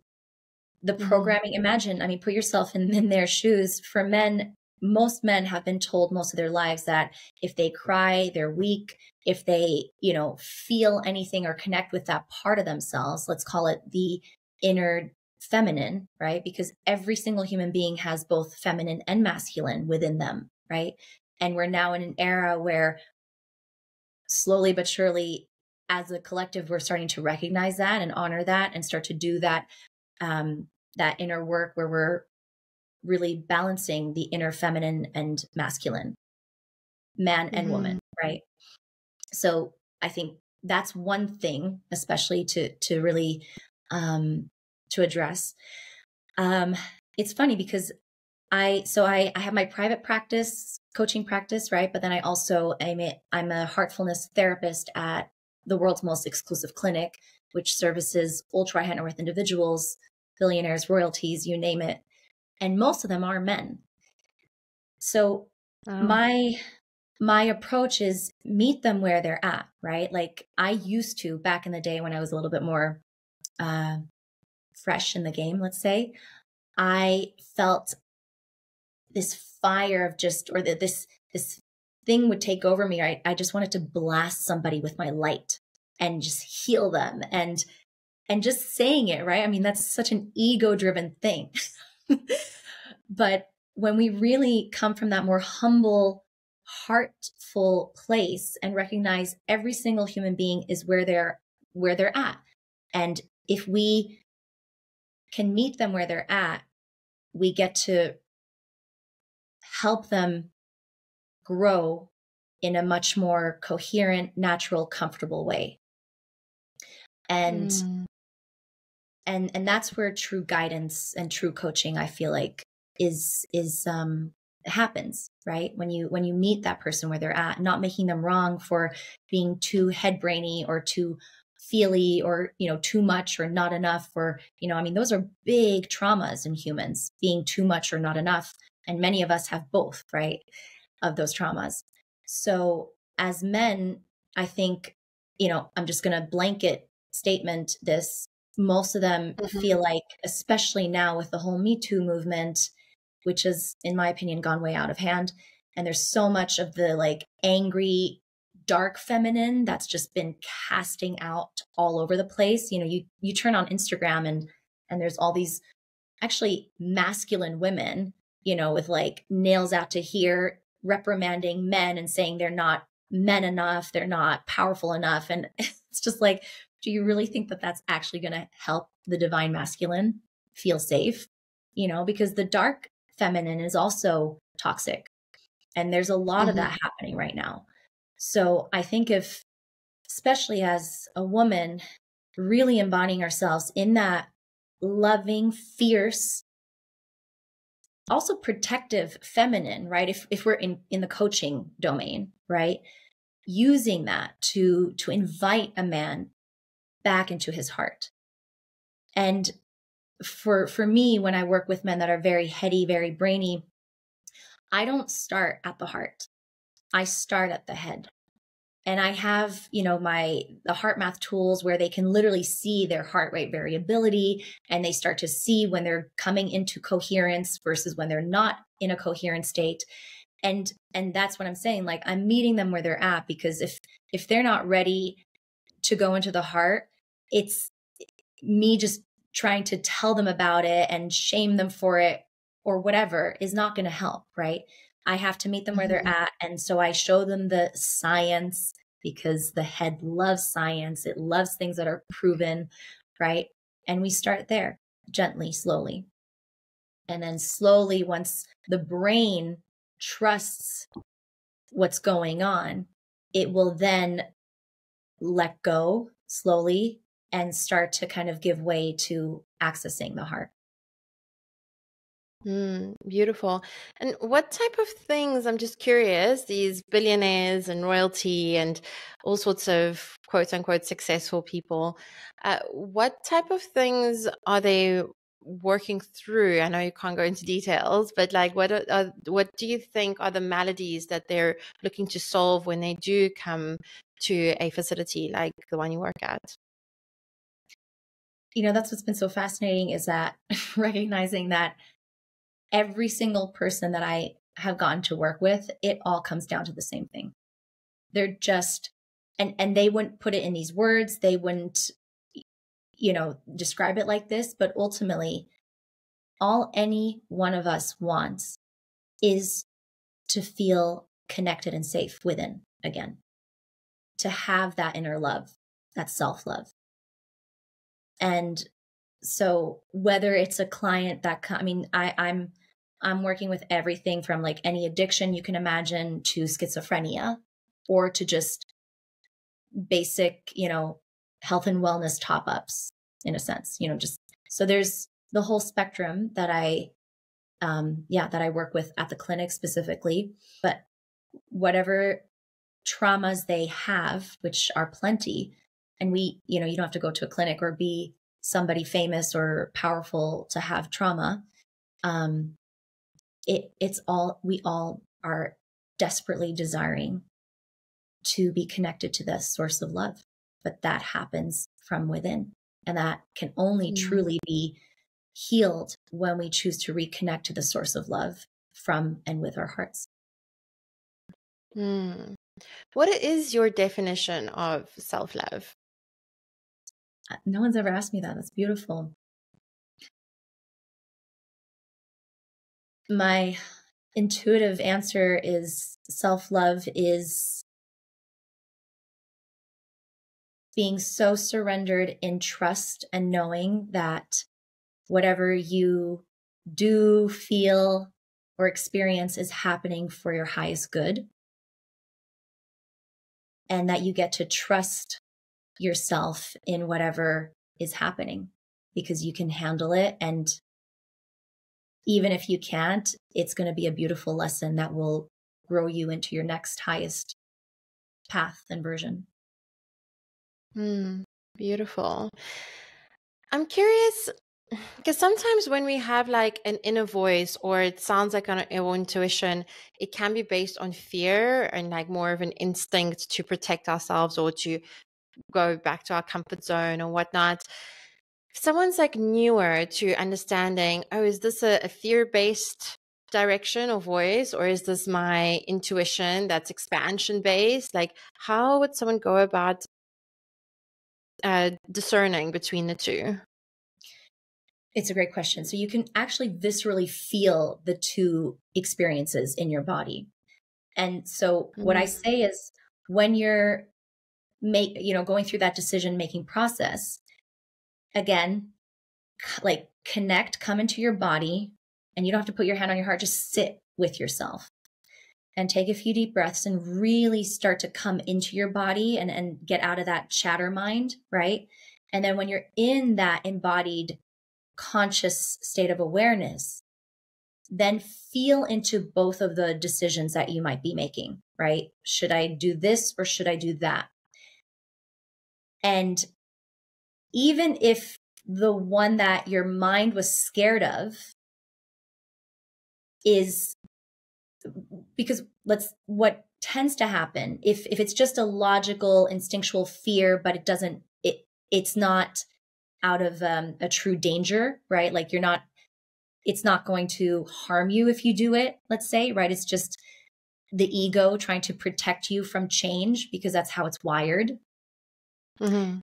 the mm-hmm. programming imagine i mean put yourself in, in their shoes. For men most men have been told most of their lives that if they cry, they're weak. If they, you know, feel anything or connect with that part of themselves, let's call it the inner feminine, right? Because every single human being has both feminine and masculine within them, right? And we're now in an era where slowly but surely, as a collective, we're starting to recognize that and honor that and start to do that um, that inner work where we're really balancing the inner feminine and masculine, man and mm-hmm. woman, right? So I think that's one thing, especially to to really um, to address. Um, it's funny because I so I, I have my private practice, coaching practice, right? But then I also I'm a, I'm a heartfulness therapist at the world's most exclusive clinic, which services ultra high net worth individuals, billionaires, royalties, you name it. And most of them are men. So oh. my my approach is meet them where they're at, right? Like I used to back in the day when I was a little bit more uh, fresh in the game, let's say, I felt this fire of just, or the, this, this thing would take over me. I, I just wanted to blast somebody with my light and just heal them and, and just saying it, right? I mean, that's such an ego driven thing. but when we really come from that more humble, heartful place and recognize every single human being is where they're where they're at and if we can meet them where they're at we get to help them grow in a much more coherent natural comfortable way and mm. And and that's where true guidance and true coaching i feel like is is um happens right? When you when you meet that person where they're at not making them wrong for being too head brainy or too feely or you know too much or not enough or you know i mean those are big traumas in humans being too much or not enough. And many of us have both right of those traumas. So as men i think you know i'm just going to blanket statement this most of them mm-hmm. feel like especially now with the whole me too movement which has, in my opinion, gone way out of hand. And there's so much of the like angry, dark feminine that's just been casting out all over the place. You know, you you turn on Instagram and and there's all these actually masculine women, you know, with like nails out to here, reprimanding men and saying they're not men enough, they're not powerful enough. And it's just like, do you really think that that's actually going to help the divine masculine feel safe? You know, because the dark feminine is also toxic. And there's a lot mm-hmm. of that happening right now. So I think if, especially as a woman, really embodying ourselves in that loving, fierce, also protective feminine, right? If if we're in, in the coaching domain, right? Using that to to invite a man back into his heart. And for for me when i work with men that are very heady very brainy i don't start at the heart. I start at the head. And i have you know my the HeartMath tools where they can literally see their heart rate variability and they start to see when they're coming into coherence versus when they're not in a coherent state. And and that's what i'm saying like i'm meeting them where they're at because if if they're not ready to go into the heart it's me just trying to tell them about it and shame them for it or whatever is not going to help, right? I have to meet them where they're mm-hmm. at. And so I show them the science because the head loves science, it loves things that are proven, right? And we start there gently, slowly. And then slowly, once the brain trusts what's going on, it will then let go slowly and start to kind of give way to accessing the heart. Mm, beautiful. And what type of things, I'm just curious, these billionaires and royalty and all sorts of quote unquote successful people, uh, what type of things are they working through? I know you can't go into details, but like what are, what do you think are the maladies that they're looking to solve when they do come to a facility like the one you work at? You know, that's what's been so fascinating is that recognizing that every single person that I have gotten to work with, it all comes down to the same thing. They're just, and, and they wouldn't put it in these words. They wouldn't, you know, describe it like this, but ultimately all any one of us wants is to feel connected and safe within again, to have that inner love, that self love. And so whether it's a client that I mean, I, I'm I'm working with everything from like any addiction you can imagine to schizophrenia or to just basic, you know, health and wellness top ups in a sense, you know, just so there's the whole spectrum that I um, yeah, that I work with at the clinic specifically. But whatever traumas they have, which are plenty, and we, you know, you don't have to go to a clinic or be somebody famous or powerful to have trauma. Um, it, it's all, we all are desperately desiring to be connected to the source of love. But that happens from within. And that can only mm. truly be healed when we choose to reconnect to the source of love from and with our hearts. Mm. What is your definition of self love? No one's ever asked me that. That's beautiful. My intuitive answer is self love is being so surrendered in trust and knowing that whatever you do, feel, or experience is happening for your highest good. And that you get to trust yourself in whatever is happening because you can handle it. And even if you can't, it's going to be a beautiful lesson that will grow you into your next highest path and version. Mm, beautiful. I'm curious because sometimes when we have like an inner voice or it sounds like an intuition, it can be based on fear and like more of an instinct to protect ourselves or to go back to our comfort zone or whatnot. If someone's like newer to understanding, oh, is this a, a fear based direction or voice, or is this my intuition that's expansion based? Like, how would someone go about uh, discerning between the two? It's a great question. So you can actually viscerally feel the two experiences in your body. And so mm-hmm. what I mm. say is when you're make you know going through that decision making process again like connect come into your body and you don't have to put your hand on your heart just sit with yourself and take a few deep breaths and really start to come into your body and, and get out of that chatter mind, right? And then when you're in that embodied conscious state of awareness, then feel into both of the decisions that you might be making, right? Should I do this or should I do that? And even if the one that your mind was scared of is because let's what tends to happen if if it's just a logical instinctual fear but it doesn't it it's not out of um, a true danger right? Like you're not it's not going to harm you if you do it let's say right? It's just the ego trying to protect you from change because that's how it's wired mm-hmm.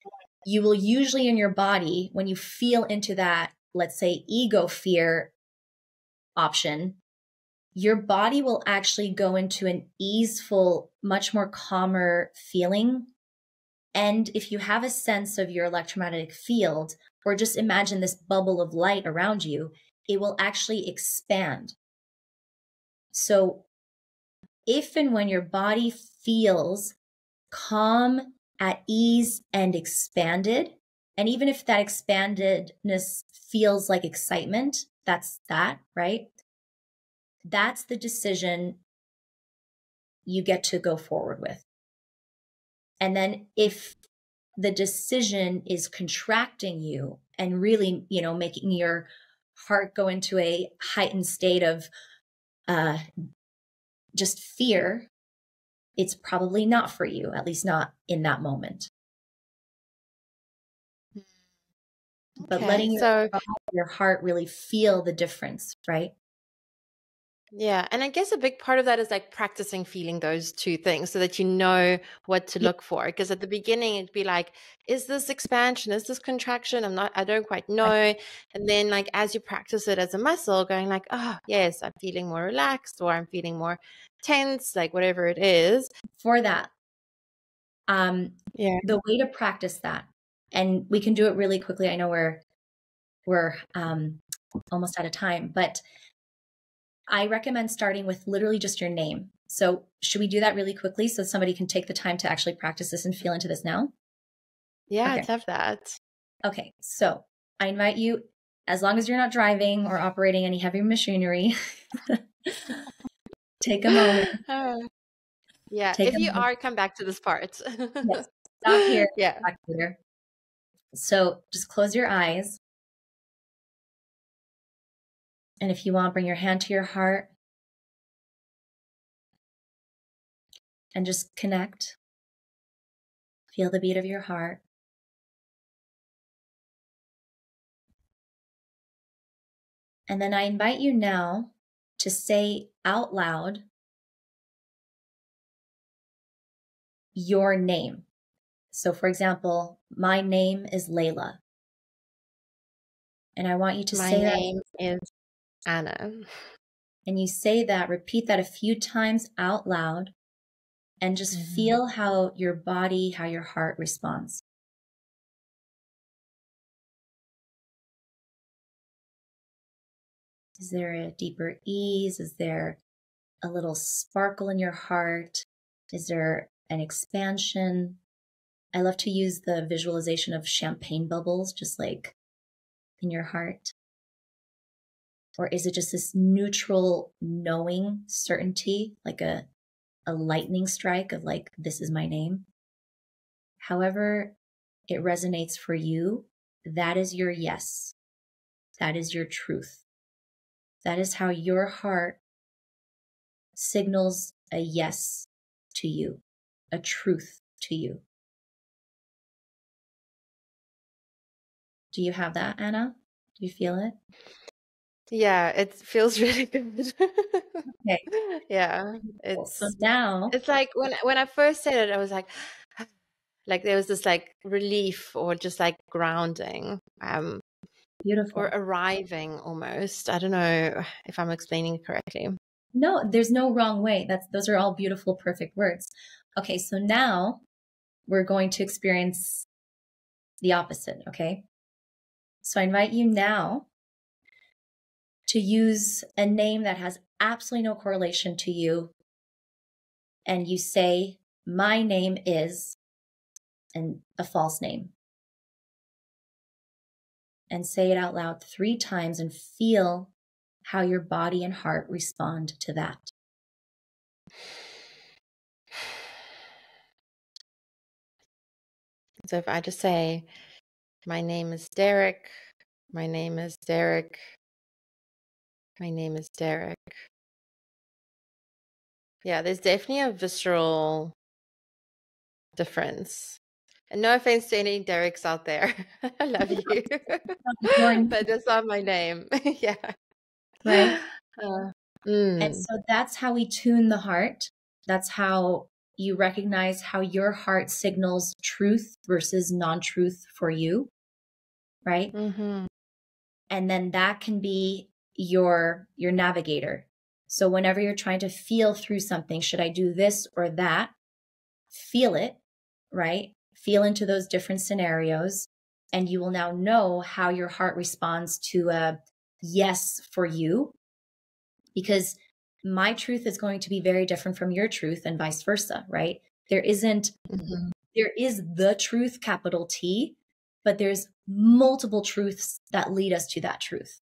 you will usually in your body when you feel into that let's say ego fear option your body will actually go into an easeful, much more calmer feeling. And if you have a sense of your electromagnetic field, or just imagine this bubble of light around you, it will actually expand. So, if and when your body feels calm, at ease, and expanded, and even if that expandedness feels like excitement, that's that, right? that's the decision you get to go forward with. And then if the decision is contracting you and really, you know, making your heart go into a heightened state of uh, just fear, it's probably not for you, at least not in that moment. Okay, but letting so, your, your heart really feel the difference, right? Yeah. And I guess a big part of that is like practicing feeling those two things so that you know what to look for. Because at the beginning, it'd be like, is this expansion? Is this contraction? I'm not, I don't quite know. And then, like, as you practice it as a muscle, going like, oh, yes, I'm feeling more relaxed or I'm feeling more tense, like whatever it is. For that, um, yeah. the way to practice that, and we can do it really quickly. I know we're, we're, um, almost out of time, but I recommend starting with literally just your name. So, should we do that really quickly so somebody can take the time to actually practice this and feel into this now? Yeah, okay. I'd love that. Okay, so I invite you as long as you're not driving or operating any heavy machinery, take a moment. Uh, yeah, take if you moment. are, come back to this part. yes. Stop here. Yeah. Here. So just close your eyes. And if you want, bring your hand to your heart and just connect. Feel the beat of your heart. And then I invite you now to say out loud your name. So, for example, my name is Leyla. And I want you to my say that. My name is Anna. And you say that, repeat that a few times out loud, and just mm-hmm. feel how your body, how your heart responds. Is there a deeper ease? Is there a little sparkle in your heart? Is there an expansion? I love to use the visualization of champagne bubbles, just like in your heart. Or is it just this neutral knowing certainty, like a, a lightning strike of like, this is my name? However, it resonates for you, that is your yes. That is your truth. That is how your heart signals a yes to you, a truth to you. Do you have that, Anna? Do you feel it? Yeah, it feels really good. okay. Yeah, it's so now it's like when when I first said it, I was like, like there was this like relief or just like grounding. Um, Beautiful. Or arriving almost. I don't know if I'm explaining it correctly. No, there's no wrong way. That's those are all beautiful, perfect words. Okay, so now we're going to experience the opposite, okay? So I invite you now to use a name that has absolutely no correlation to you. And you say, My name is, and a false name and say it out loud three times and feel how your body and heart respond to that. So if I just say, My name is Derek, my name is Derek, my name is Derek. Yeah, there's definitely a visceral difference. And no offense to any Derek's out there. I love you. but that's not my name. yeah. Right. Uh, mm. And so that's how we tune the heart. That's how you recognize how your heart signals truth versus non truth for you. Right. Mm-hmm. And then that can be your your navigator so whenever you're trying to feel through something should i do this or that feel it right feel into those different scenarios, and you will now know how your heart responds to a yes for you. Because my truth is going to be very different from your truth and vice versa, right? There isn't, mm-hmm. there is the truth, capital T, but there's multiple truths that lead us to that truth,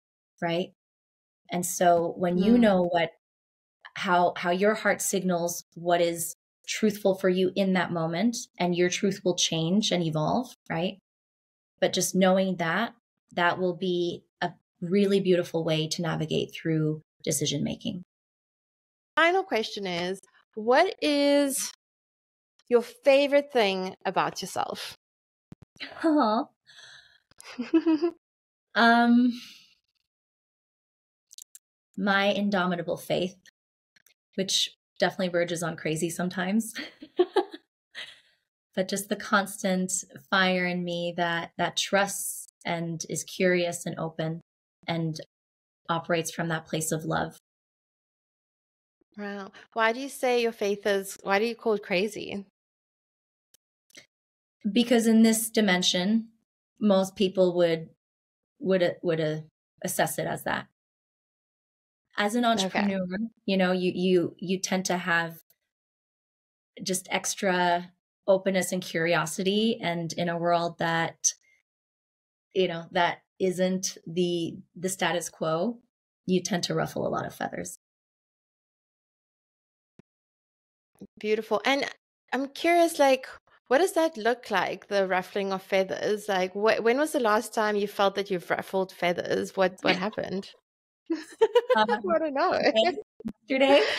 right? And so when mm. you know what, how, how your heart signals what is truthful for you in that moment and your truth will change and evolve, right? But just knowing that, that will be a really beautiful way to navigate through decision making. Final question is what is your favorite thing about yourself? Um my indomitable faith, which definitely verges on crazy sometimes. but just the constant fire in me that that trusts and is curious and open and operates from that place of love. Wow. Why do you say your faith is why do you call it crazy? Because in this dimension, most people would would would uh, assess it as that as an entrepreneur okay. you know you you you tend to have just extra openness and curiosity and in a world that you know that isn't the the status quo, you tend to ruffle a lot of feathers. Beautiful. And I'm curious, like, what does that look like? The ruffling of feathers. Like, wh- when was the last time you felt that you've ruffled feathers? What what happened? Um, I don't know. Yesterday.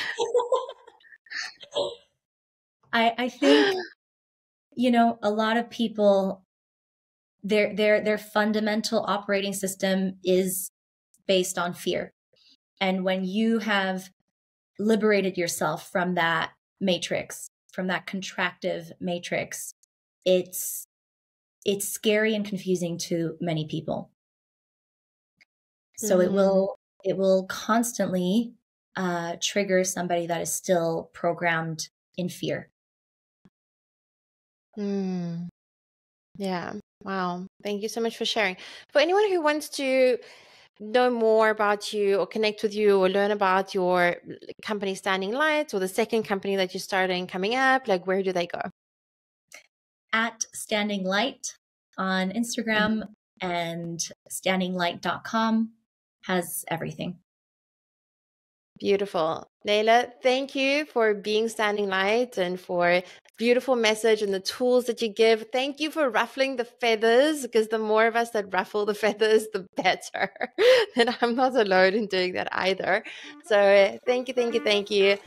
I I think you know a lot of people their their their fundamental operating system is based on fear. And when you have liberated yourself from that matrix, from that contractive matrix, it's it's scary and confusing to many people. So mm-hmm. it will it will constantly uh, trigger somebody that is still programmed in fear. Mm. Yeah. Wow. Thank you so much for sharing. For anyone who wants to know more about you or connect with you or learn about your company Standing Light or the second company that you're starting coming up, like where do they go? At Standing Light on Instagram mm-hmm. and standinglight.com has everything. Beautiful. Leyla, thank you for being standing light and for beautiful message and the tools that you give. Thank you for ruffling the feathers because the more of us that ruffle the feathers, the better. and I'm not alone in doing that either. So thank you, thank you, thank you.